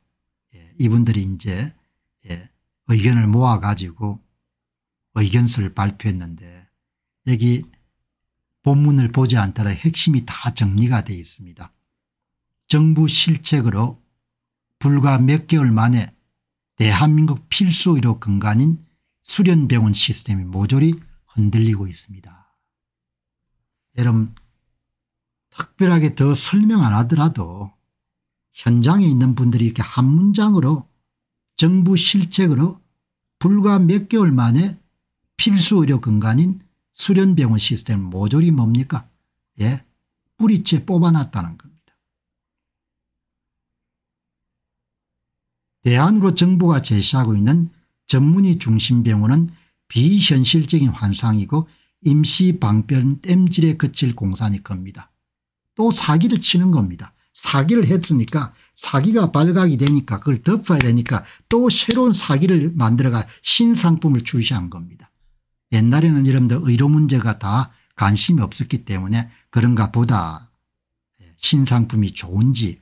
예, 이분들이 이제 예, 의견을 모아 가지고 의견서를 발표했는데 여기 본문을 보지 않더라 핵심이 다 정리가 되어 있습니다. 정부 실책으로 불과 몇 개월 만에 대한민국 필수 의료 근간인 수련병원 시스템이 모조리 흔들리고 있습니다. 여러분 특별하게 더 설명 안 하더라도 현장에 있는 분들이 이렇게 한 문장으로 정부 실책으로 불과 몇 개월 만에 필수 의료 근간인 수련병원 시스템 모조리 뭡니까 예, 뿌리째 뽑아놨다는 겁니다. 대안으로 정부가 제시하고 있는 전문의 중심 병원은 비현실적인 환상이고 임시 방변 땜질에 그칠 공산이 겁니다. 또 사기를 치는 겁니다. 사기를 했으니까 사기가 발각이 되니까 그걸 덮어야 되니까 또 새로운 사기를 만들어가 신상품을 출시한 겁니다. 옛날에는 여러분들 의료 문제가 다 관심이 없었기 때문에 그런가 보다. 신상품이 좋은지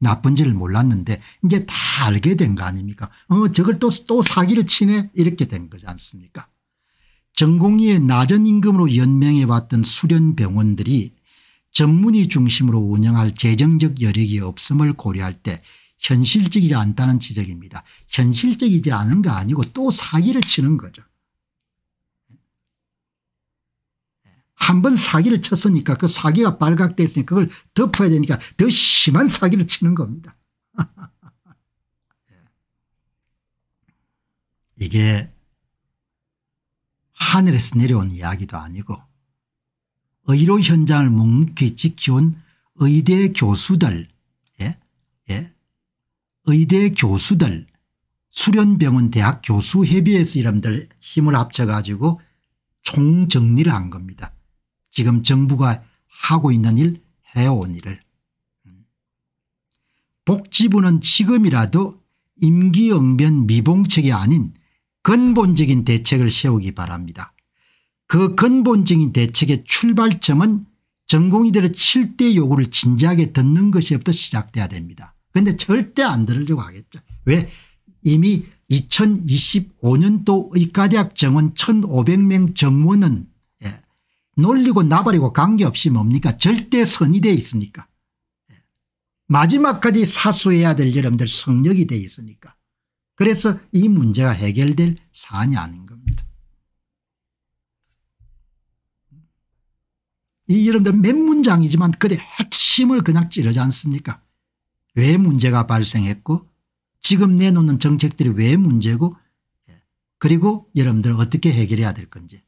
나쁜지를 몰랐는데 이제 다 알게 된 거 아닙니까? 어 저걸 또, 또 사기를 치네? 이렇게 된 거지 않습니까? 전공의의 낮은 임금으로 연명해 왔던 수련병원들이 전문의 중심으로 운영할 재정적 여력이 없음을 고려할 때 현실적이지 않다는 지적입니다. 현실적이지 않은 거 아니고 또 사기를 치는 거죠. 한 번 사기를 쳤으니까 그 사기가 발각됐으니까 그걸 덮어야 되니까 더 심한 사기를 치는 겁니다. 이게 하늘에서 내려온 이야기도 아니고 의료 현장을 묵묵히 지켜온 의대 교수들 예? 예? 의대 교수들 수련병원 대학 교수협의회에서 이름들 힘을 합쳐가지고 총정리를 한 겁니다. 지금 정부가 하고 있는 일 해온 일을. 복지부는 지금이라도 임기응변 미봉책이 아닌 근본적인 대책을 세우기 바랍니다. 그 근본적인 대책의 출발점은 전공의들의 7대 요구를 진지하게 듣는 것이부터 시작돼야 됩니다. 그런데 절대 안 들으려고 하겠죠. 왜 이미 2025년도 의과대학 정원 1500명 정원은 예, 놀리고 나발이고 관계없이 뭡니까? 절대 선이 되어 있으니까. 예, 마지막까지 사수해야 될 여러분들 성력이 되어 있으니까. 그래서 이 문제가 해결될 사안이 아닌 겁니다. 이 여러분들 몇 문장이지만 그대 핵심을 그냥 찌르지 않습니까? 왜 문제가 발생했고 지금 내놓는 정책들이 왜 문제고 예. 그리고 여러분들 어떻게 해결해야 될 건지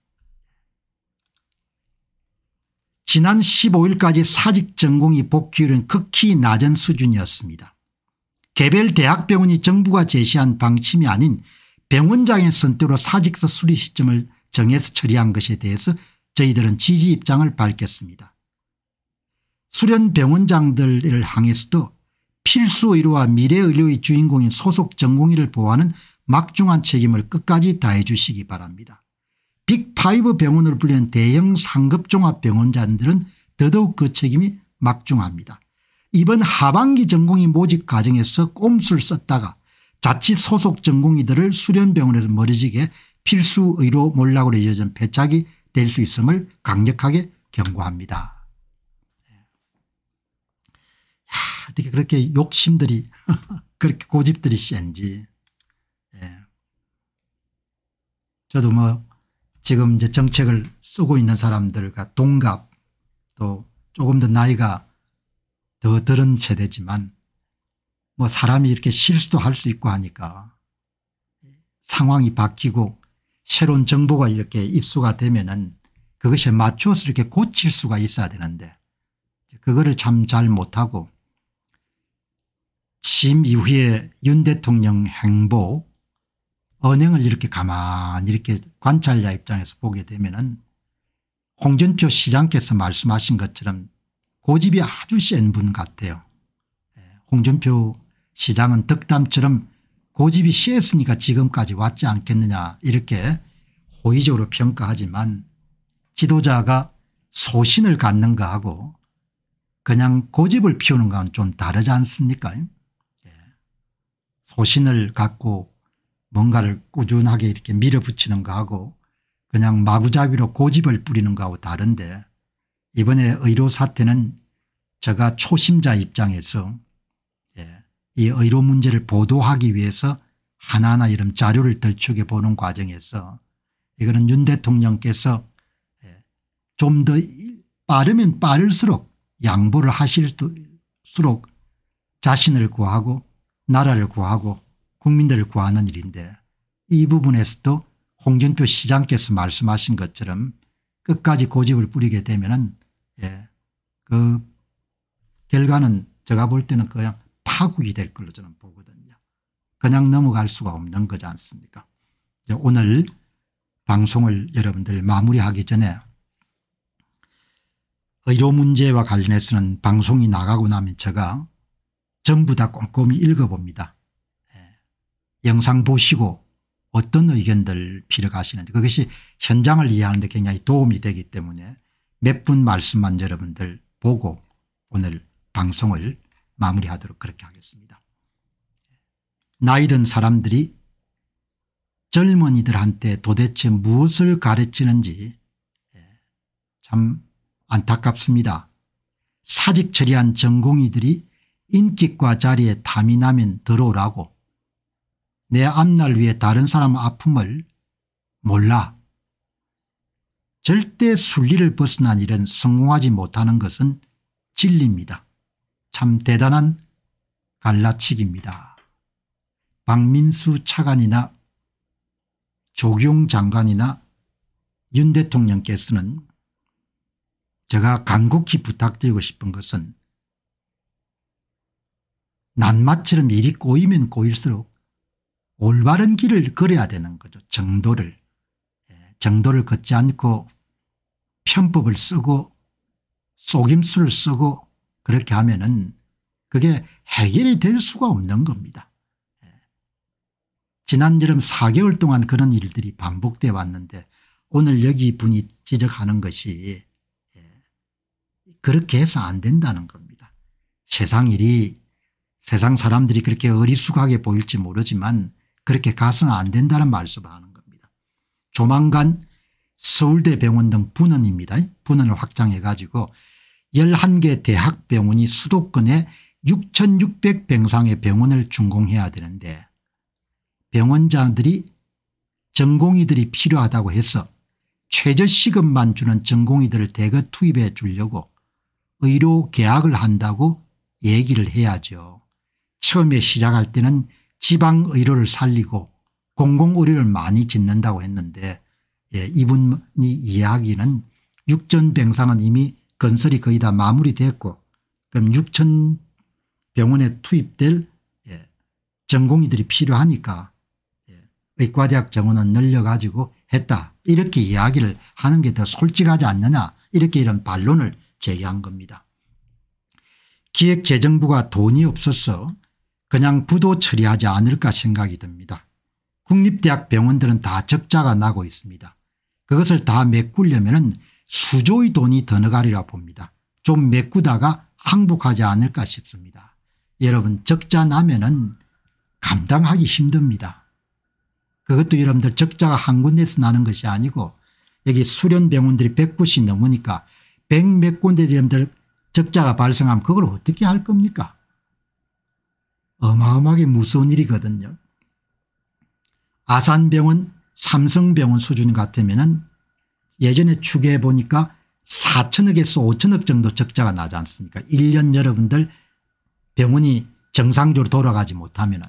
지난 15일까지 사직 전공의 복귀율은 극히 낮은 수준이었습니다. 개별 대학병원이 정부가 제시한 방침이 아닌 병원장의 선택으로 사직서 수리 시점을 정해서 처리한 것에 대해서 저희들은 지지 입장을 밝혔습니다. 수련 병원장들을 향해서도 필수 의료와 미래 의료의 주인공인 소속 전공의를 보호하는 막중한 책임을 끝까지 다해 주시기 바랍니다. 빅5 병원으로 불리는 대형 상급 종합병원장들은 더더욱 그 책임이 막중합니다. 이번 하반기 전공의 모집 과정에서 꼼수를 썼다가 자칫 소속 전공의들을 수련병원에서 멀어지게 필수 의료 몰락으로 이어진 패착이 될 수 있음을 강력하게 경고합니다. 어떻게 그렇게 욕심들이 그렇게 고집들이 센지. 예. 저도 뭐 지금 이제 정책을 쓰고 있는 사람들과 동갑 또 조금 더 나이가 더 들은 세대지만 뭐 사람이 이렇게 실수도 할 수 있고 하니까 상황이 바뀌고 새로운 정보가 이렇게 입수가 되면은 그것에 맞춰서 이렇게 고칠 수가 있어야 되는데 그거를 참 잘 못하고 취임 이후에 윤 대통령 행보 언행을 이렇게 가만히 이렇게 관찰자 입장에서 보게 되면은 홍준표 시장께서 말씀하신 것처럼 고집이 아주 센 분 같아요. 예, 홍준표 시장은 덕담처럼 고집이 셌으니까 지금까지 왔지 않겠느냐 이렇게 호의적으로 평가하지만 지도자가 소신을 갖는 거하고 그냥 고집을 피우는 건좀 다르지 않습니까 예. 소신을 갖고 뭔가를 꾸준하게 이렇게 밀어붙이는 거하고 그냥 마구잡이로 고집을 뿌리는 거하고 다른데 이번에 의료 사태는 제가 초심자 입장에서 예, 이 의료 문제를 보도하기 위해서 하나하나 이런 자료를 들추게 보는 과정에서 이거는 윤 대통령께서 예, 좀더 빠르면 빠를수록 양보를 하실수록 자신을 구하고 나라를 구하고 국민들을 구하는 일인데 이 부분에서도 홍준표 시장께서 말씀하신 것처럼 끝까지 고집을 부리게 되면 예, 그 결과는 제가 볼 때는 그냥 파국이 될 걸로 저는 보거든요. 그냥 넘어갈 수가 없는 거지 않습니까 오늘 방송을 여러분들 마무리하기 전에 의료 문제와 관련해서는 방송이 나가고 나면 제가 전부 다 꼼꼼히 읽어봅니다. 예. 영상 보시고 어떤 의견들 필요하시는지 그것이 현장을 이해하는 데 굉장히 도움이 되기 때문에 몇 분 말씀만 여러분들 보고 오늘 방송을 마무리하도록 그렇게 하겠습니다. 나이 든 사람들이 젊은이들한테 도대체 무엇을 가르치는지 예, 참 안타깝습니다. 사직 처리한 전공의들이 인기과 자리에 탐이 나면 들어오라고 내 앞날 위해 다른 사람 아픔을 몰라. 절대 순리를 벗어난 일은 성공하지 못하는 것은 진리입니다. 참 대단한 갈라치기입니다. 박민수 차관이나 조경 장관이나 윤 대통령께서는 제가 간곡히 부탁드리고 싶은 것은 낱마처럼 일이 꼬이면 꼬일수록 올바른 길을 걸어야 되는 거죠. 정도를. 예, 정도를 걷지 않고 편법을 쓰고 속임수를 쓰고 그렇게 하면은 그게 해결이 될 수가 없는 겁니다. 예. 지난 여름 4개월 동안 그런 일들이 반복돼 왔는데 오늘 여기 분이 지적하는 것이 예, 그렇게 해서 안 된다는 겁니다. 세상 일이 세상 사람들이 그렇게 어리숙하게 보일지 모르지만 그렇게 가서는 안 된다는 말씀을 하는 겁니다. 조만간 서울대 병원 등 분원입니다. 분원을 확장해 가지고 11개 대학병원이 수도권에 6600병상의 병원을 준공해야 되는데 병원장들이 전공의들이 필요하다고 해서 최저시급만 주는 전공의들을 대거 투입해 주려고 의료 계약을 한다고 얘기를 해야죠. 처음에 시작할 때는 지방의료를 살리고 공공의료를 많이 짓는다고 했는데 예, 이분이 이야기는 육전 병상은 이미 건설이 거의 다 마무리됐고 그럼 육천 병원에 투입될 예, 전공의들이 필요하니까 예, 의과대학 정원은 늘려가지고 했다 이렇게 이야기를 하는 게 더 솔직하지 않느냐 이렇게 이런 반론을 제기한 겁니다. 기획재정부가 돈이 없어서 그냥 부도 처리하지 않을까 생각이 듭니다. 국립대학 병원들은 다 적자가 나고 있습니다. 그것을 다 메꾸려면 수조의 돈이 더 나가리라 봅니다. 좀 메꾸다가 항복하지 않을까 싶습니다. 여러분 적자 나면 은 감당하기 힘듭니다. 그것도 여러분들 적자가 한 군데서 나는 것이 아니고 여기 수련병원들이 100곳이 넘으니까 100몇 군데 여러분들 적자가 발생하면 그걸 어떻게 할 겁니까 어마어마하게 무서운 일이거든요. 아산병원 삼성병원 수준 같으면 예전에 추계해 보니까 4천억에서 5천억 정도 적자가 나지 않습니까 1년 여러분들 병원이 정상적으로 돌아가지 못하면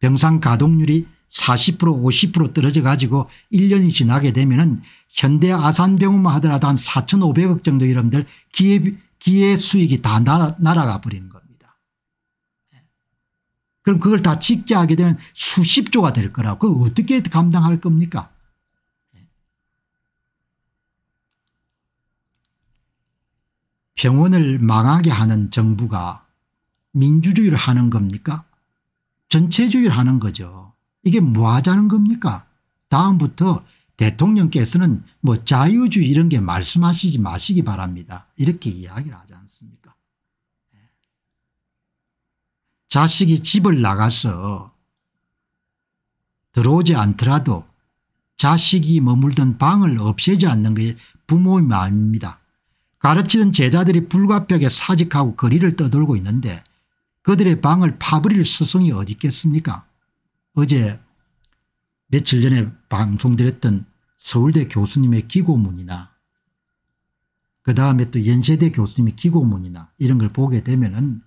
병상 가동률이 40% 50% 떨어져 가지고 1년이 지나게 되면 현대 아산병원만 하더라도 한 4,500억 정도 여러분들 기회, 기회 수익이 다 날아, 날아가 버리는 겁니다. 그럼 그걸 다 짓게 하게 되면 수십 조가 될 거라고. 그걸 어떻게 감당할 겁니까? 병원을 망하게 하는 정부가 민주주의를 하는 겁니까? 전체주의를 하는 거죠. 이게 뭐 하자는 겁니까? 다음부터 대통령께서는 뭐 자유주의 이런 게 말씀하시지 마시기 바랍니다. 이렇게 이야기를 하지 않습니까 자식이 집을 나가서 들어오지 않더라도 자식이 머물던 방을 없애지 않는 게 부모의 마음입니다. 가르치던 제자들이 불가벽에 사직하고 거리를 떠돌고 있는데 그들의 방을 파버릴 스승이 어디 있겠습니까 어제 며칠 전에 방송드렸던 서울대 교수님의 기고문이나 그 다음에 또 연세대 교수님의 기고문이나 이런 걸 보게 되면 은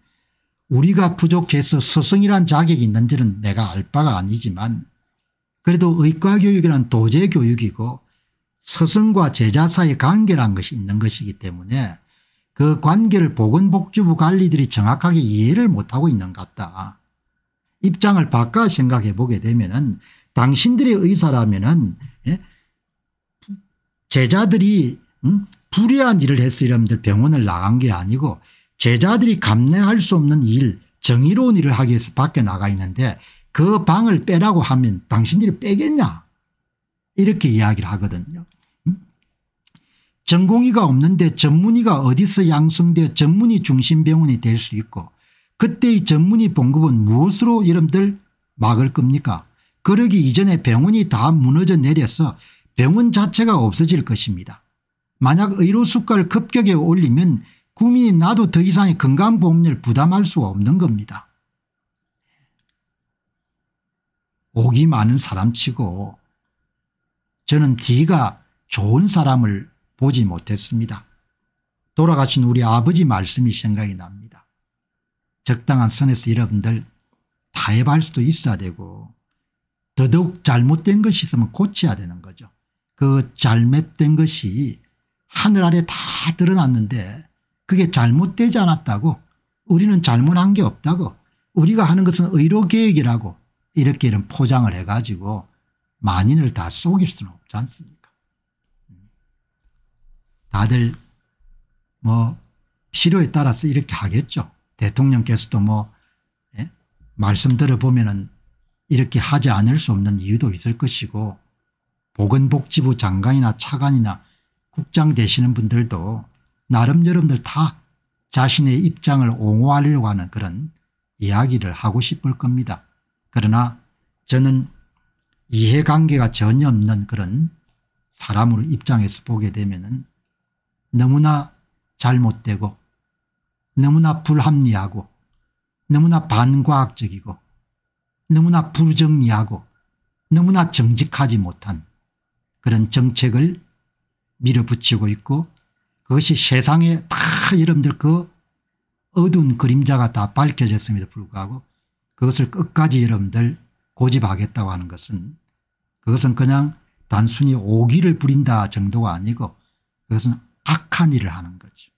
우리가 부족해서 스승이란 자격이 있는지는 내가 알 바가 아니지만 그래도 의과교육이란 도제교육이고 스승과 제자 사이의 관계란 것이 있는 것이기 때문에 그 관계를 보건복지부 관리들이 정확하게 이해를 못하고 있는 것 같다. 입장을 바꿔 생각해 보게 되면 은 당신들의 의사라면 은 예? 제자들이 음? 불의한 일을 해서 여러분들 병원을 나간 게 아니고 제자들이 감내할 수 없는 일 정의로운 일을 하기 위해서 밖에 나가 있는데 그 방을 빼라고 하면 당신들이 빼겠냐 이렇게 이야기를 하거든요. 음? 전공의가 없는데 전문의가 어디서 양성되어 전문의 중심 병원이 될 수 있고 그때의 전문의 봉급은 무엇으로 여러분들 막을 겁니까 그러기 이전에 병원이 다 무너져 내려서 병원 자체가 없어질 것입니다. 만약 의료 수가를 급격히 올리면 국민이 나도 더 이상의 건강보험료를 부담할 수가 없는 겁니다. 옥이 많은 사람치고 저는 D가 좋은 사람을 보지 못했습니다. 돌아가신 우리 아버지 말씀이 생각이 납니다. 적당한 선에서 여러분들 타협할 수도 있어야 되고 더더욱 잘못된 것이 있으면 고쳐야 되는 거죠. 그 잘못된 것이 하늘 아래 다 드러났는데 그게 잘못되지 않았다고 우리는 잘못한 게 없다고 우리가 하는 것은 의료계획이라고 이렇게 이런 포장을 해가지고 만인을 다 속일 수는 없지 않습니까 다들 뭐 필요에 따라서 이렇게 하겠죠. 대통령께서도 뭐 예? 말씀 들어보면 은 이렇게 하지 않을 수 없는 이유도 있을 것이고 보건복지부 장관이나 차관이나 국장 되시는 분들도 나름 여러분들 다 자신의 입장을 옹호하려고 하는 그런 이야기를 하고 싶을 겁니다. 그러나 저는 이해관계가 전혀 없는 그런 사람으로 입장에서 보게 되면 너무나 잘못되고 너무나 불합리하고 너무나 반과학적이고 너무나 불정리하고 너무나 정직하지 못한 그런 정책을 밀어붙이고 있고 그것이 세상에 다 여러분들 그 어두운 그림자가 다 밝혀졌음에도 불구하고 그것을 끝까지 여러분들 고집하겠다고 하는 것은 그것은 그냥 단순히 오기를 부린다 정도가 아니고 그것은 악한 일을 하는 거죠.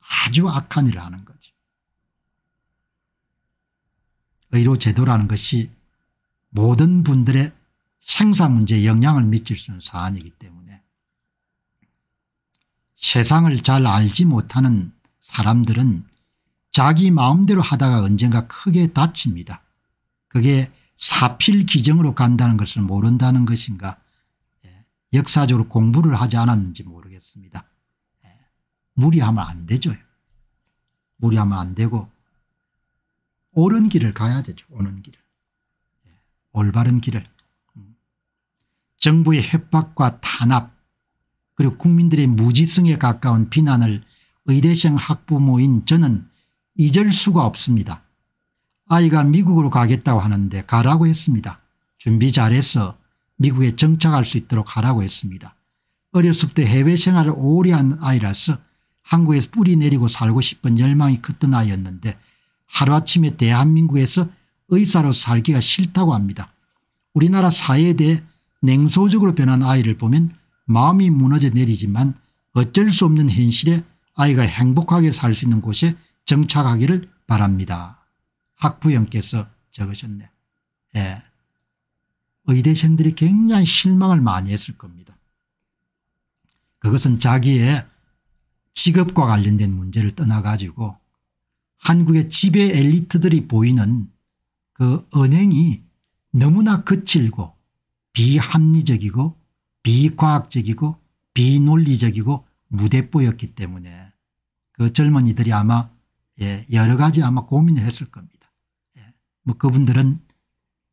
아주 악한 일을 하는 거죠. 의료 제도라는 것이 모든 분들의 생사 문제에 영향을 미칠 수 있는 사안이기 때문에 세상을 잘 알지 못하는 사람들은 자기 마음대로 하다가 언젠가 크게 다칩니다. 그게 사필 기정으로 간다는 것을 모른다는 것인가 예, 역사적으로 공부를 하지 않았는지 모르겠습니다. 예, 무리하면 안 되죠. 무리하면 안 되고 옳은 길을 가야 되죠. 옳은 길을. 예, 올바른 길을. 정부의 협박과 탄압 그리고 국민들의 무지성에 가까운 비난을 의대생 학부모인 저는 잊을 수가 없습니다. 아이가 미국으로 가겠다고 하는데 가라고 했습니다. 준비 잘해서 미국에 정착할 수 있도록 하라고 했습니다. 어렸을 때 해외 생활을 오래 한 아이라서 한국에서 뿌리 내리고 살고 싶은 열망이 컸던 아이였는데 하루아침에 대한민국에서 의사로 살기가 싫다고 합니다. 우리나라 사회에 대해 냉소적으로 변한 아이를 보면 마음이 무너져 내리지만 어쩔 수 없는 현실에 아이가 행복하게 살 수 있는 곳에 정착하기를 바랍니다. 학부형께서 적으셨네. 예. 의대생들이 굉장히 실망을 많이 했을 겁니다. 그것은 자기의 직업과 관련된 문제를 떠나가지고 한국의 지배 엘리트들이 보이는 그 언행이 너무나 거칠고 비합리적이고 비과학적이고 비논리적이고 무대뽀였기 때문에 그 젊은이들이 아마 예, 여러 가지 아마 고민을 했을 겁니다. 예, 뭐 그분들은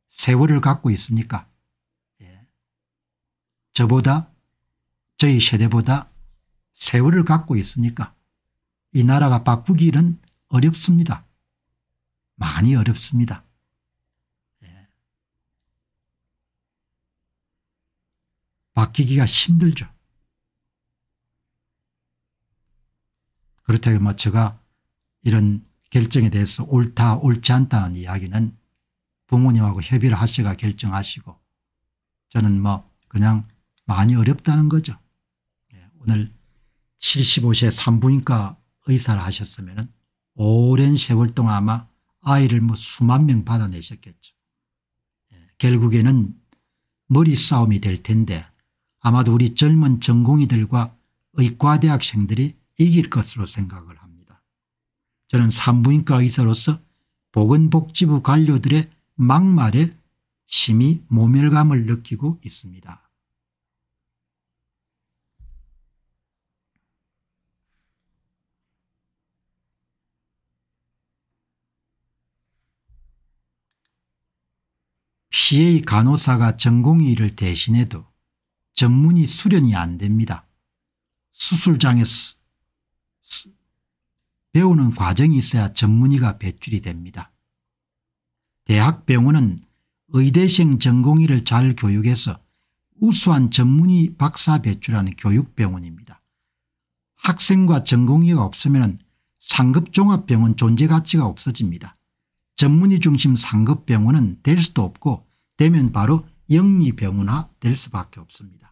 세월을 갖고 있으니까 예, 저보다 저희 세대보다 세월을 갖고 있으니까 이 나라가 바꾸기 는 어렵습니다. 많이 어렵습니다. 예. 바뀌기가 힘들죠. 그렇다고 뭐 제가 이런 결정에 대해서 옳다 옳지 않다는 이야기는 부모님하고 협의를 하시가 결정하시고 저는 뭐 그냥 많이 어렵다는 거죠. 예, 오늘 75세 산부인과 의사를 하셨으면 오랜 세월 동안 아마 아이를 뭐 수만 명 받아내셨겠죠. 예, 결국에는 머리 싸움이 될 텐데 아마도 우리 젊은 전공의들과 의과대학생들이 이길 것으로 생각을 합니다. 저는 산부인과 의사로서 보건복지부 관료들의 막말에 심히 모멸감을 느끼고 있습니다. 피해의 간호사가 전공의를 대신해도 전문의 수련이 안 됩니다. 수술장에서 배우는 과정이 있어야 전문의가 배출이 됩니다. 대학 병원은 의대생 전공의를 잘 교육해서 우수한 전문의 박사 배출하는 교육병원입니다. 학생과 전공의가 없으면 상급종합병원 존재 가치가 없어집니다. 전문의 중심 상급병원은 될 수도 없고 되면 바로 영리병원화 될 수밖에 없습니다.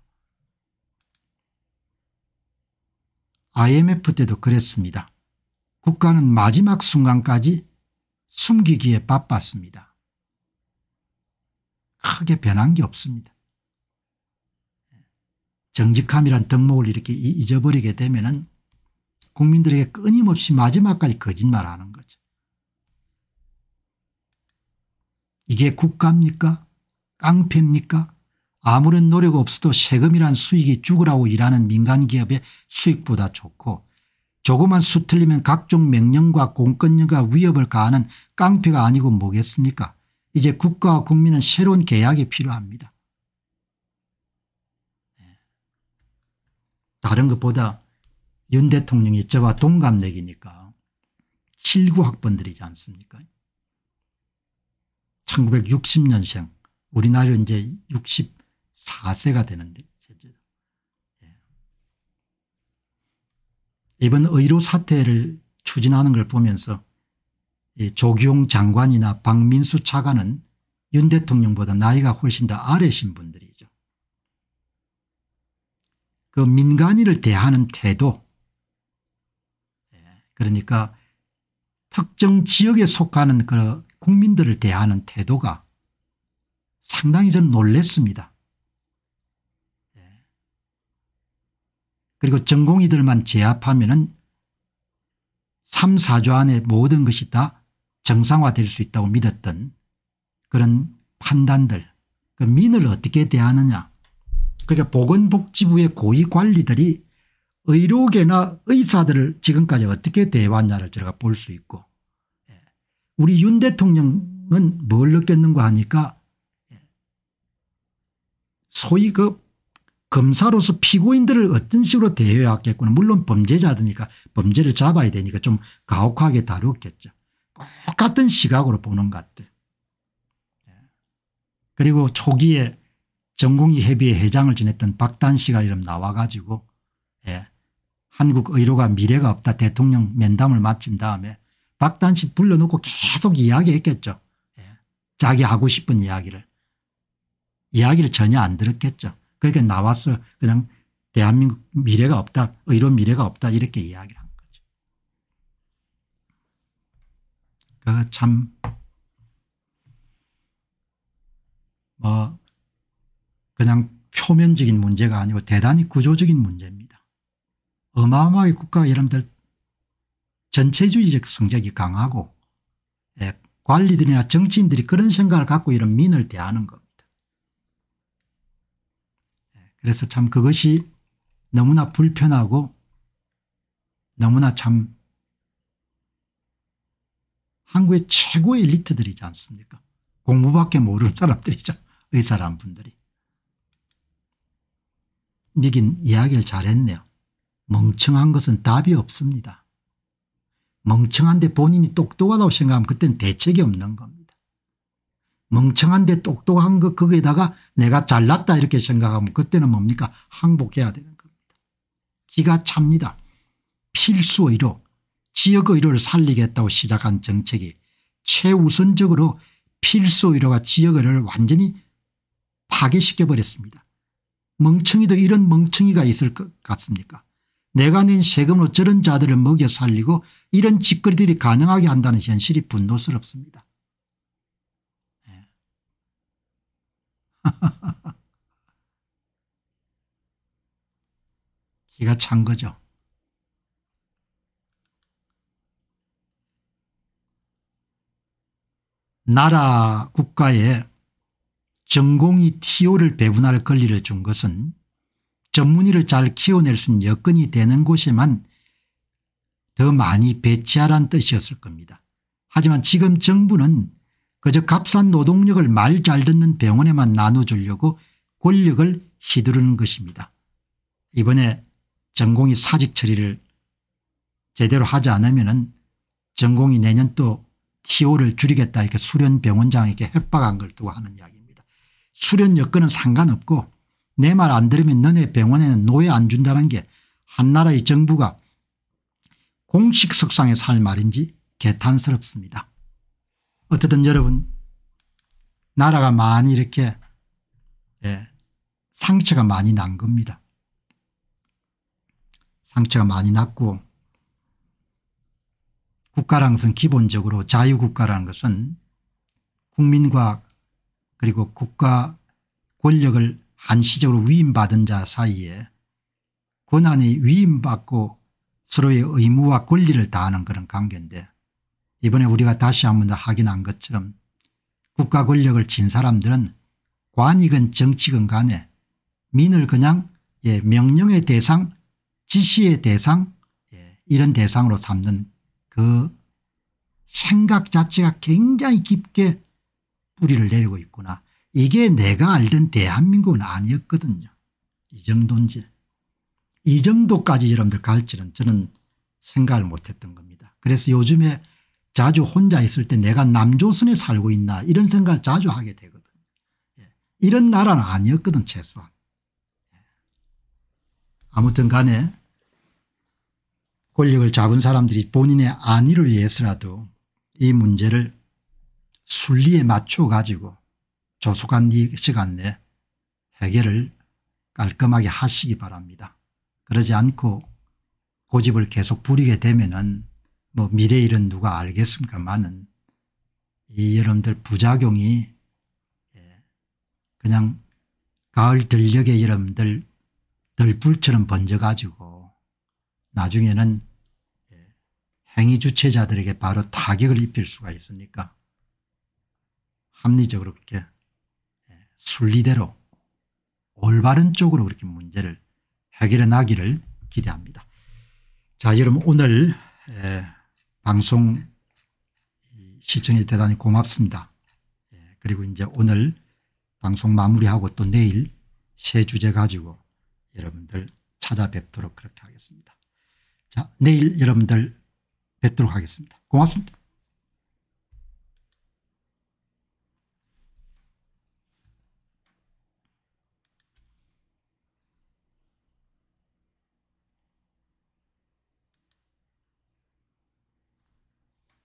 IMF 때도 그랬습니다. 국가는 마지막 순간까지 숨기기에 바빴습니다. 크게 변한 게 없습니다. 정직함이란 덕목을 이렇게 잊어버리게 되면 국민들에게 끊임없이 마지막까지 거짓말하는 거죠. 이게 국가입니까 깡패입니까 아무런 노력 없어도 세금이란 수익이 죽으라고 일하는 민간기업의 수익보다 좋고 조그만 수 틀리면 각종 명령과 공권력과 위협을 가하는 깡패가 아니고 뭐겠습니까 이제 국가와 국민은 새로운 계약이 필요합니다. 네. 다른 것보다 윤 대통령이 저와 동갑내기니까 79학번들이지 않습니까 1960년생 우리 나이로 이제 64세가 되는데 예. 이번 의료 사태를 추진하는 걸 보면서 조기용 장관이나 박민수 차관은 윤 대통령보다 나이가 훨씬 더 아래신 분들이죠. 그 민간인을 대하는 태도 예. 그러니까 특정 지역에 속하는 그 국민들을 대하는 태도가 상당히 저는 놀랬습니다. 예. 그리고 전공의들만 제압하면 은 3, 4조 안에 모든 것이 다 정상화될 수 있다고 믿었던 그런 판단들 그 민을 어떻게 대하느냐 그러니까 보건복지부의 고위관리들이 의료계나 의사들을 지금까지 어떻게 대해왔냐를 제가 볼 수 있고 예. 우리 윤 대통령은 뭘 느꼈는가 하니까 예. 소위 그 검사로서 피고인들을 어떤 식으로 대해왔겠구나 물론 범죄자들니까 범죄를 잡아야 되니까 좀 가혹하게 다루었겠죠. 똑같은 시각으로 보는 것들. 예. 그리고 초기에 전공의 협의회 회장을 지냈던 박단 씨가 이름 나와 가지고 예. 한국 의료가 미래가 없다 대통령 면담을 마친 다음에 박단 씨 불러놓고 계속 이야기했겠죠. 예. 자기 하고 싶은 이야기를. 이야기를 전혀 안 들었겠죠. 그러니까 나와서 그냥 대한민국 미래가 없다 의료 미래가 없다 이렇게 이야기를 한 거죠. 그참 뭐 그냥 표면적인 문제가 아니고 대단히 구조적인 문제입니다. 어마어마하게 국가가 여러분들 전체주의적 성격이 강하고 예, 관리들이나 정치인들이 그런 생각을 갖고 이런 민을 대하는 겁니다. 예, 그래서 참 그것이 너무나 불편하고 너무나 참 한국의 최고의 엘리트들이지 않습니까 공부밖에 모르는 사람들이죠 의사란 분들이. 미긴 이야기를 잘했네요. 멍청한 것은 답이 없습니다. 멍청한데 본인이 똑똑하다고 생각하면 그때는 대책이 없는 겁니다. 멍청한데 똑똑한 것 거기에다가 내가 잘났다 이렇게 생각하면 그때는 뭡니까 항복해야 되는 겁니다. 기가 찹니다. 필수 의료 지역 의료를 살리겠다고 시작한 정책이 최우선적으로 필수 의료가 지역 의료를 완전히 파괴시켜버렸습니다. 멍청이도 이런 멍청이가 있을 것 같습니까 내가 낸 세금으로 저런 자들을 먹여 살리고 이런 짓거리들이 가능하게 한다는 현실이 분노스럽습니다. 기가 찬 거죠. 나라 국가에 전공이 TO를 배분할 권리를 준 것은 전문의를 잘 키워낼 수 있는 여건이 되는 곳에만 더 많이 배치하라는 뜻이었을 겁니다. 하지만 지금 정부는 그저 값싼 노동력을 말 잘 듣는 병원에만 나눠주려고 권력을 휘두르는 것입니다. 이번에 전공이 사직 처리를 제대로 하지 않으면 전공이 내년 또 TO를 줄이겠다 이렇게 수련 병원장에게 협박한 걸 두고 하는 이야기입니다. 수련 여건은 상관없고 내 말 안 들으면 너네 병원에는 노예 안 준다는 게 한나라의 정부가 공식 석상에서 할 말인지 개탄스럽습니다. 어쨌든 여러분 나라가 많이 이렇게 예, 상처가 많이 난 겁니다. 상처가 많이 났고 국가라는 것은 기본적으로 자유국가라는 것은 국민과 그리고 국가 권력을 한시적으로 위임받은 자 사이에 권한이 위임받고 서로의 의무와 권리를 다하는 그런 관계인데 이번에 우리가 다시 한 번 더 확인한 것처럼 국가 권력을 진 사람들은 관이건 정치건 간에 민을 그냥 예, 명령의 대상 지시의 대상 예, 이런 대상으로 삼는 그 생각 자체가 굉장히 깊게 뿌리를 내리고 있구나. 이게 내가 알던 대한민국은 아니었거든요. 이 정도인지. 이 정도까지 여러분들 갈지는 저는 생각을 못했던 겁니다. 그래서 요즘에 자주 혼자 있을 때 내가 남조선에 살고 있나 이런 생각을 자주 하게 되거든요. 예. 이런 나라는 아니었거든 최소한. 예. 아무튼 간에 권력을 잡은 사람들이 본인의 안위를 위해서라도 이 문제를 순리에 맞춰 가지고 조속한 시간 내 해결을 깔끔하게 하시기 바랍니다. 그러지 않고 고집을 계속 부리게 되면 은 뭐 미래 일은 누가 알겠습니까만은 이 여러분들 부작용이 예, 그냥 가을 들녘에 여러분들 들불처럼 번져가지고 나중에는 예, 행위 주체자들에게 바로 타격을 입힐 수가 있으니까 합리적으로 그렇게 예, 순리대로 올바른 쪽으로 그렇게 문제를 해결해 나기를 기대합니다. 자 여러분 오늘 예, 방송 시청해 대단히 고맙습니다. 그리고 이제 오늘 방송 마무리하고 또 내일 새 주제 가지고 여러분들 찾아뵙도록 그렇게 하겠습니다. 자, 내일 여러분들 뵙도록 하겠습니다. 고맙습니다.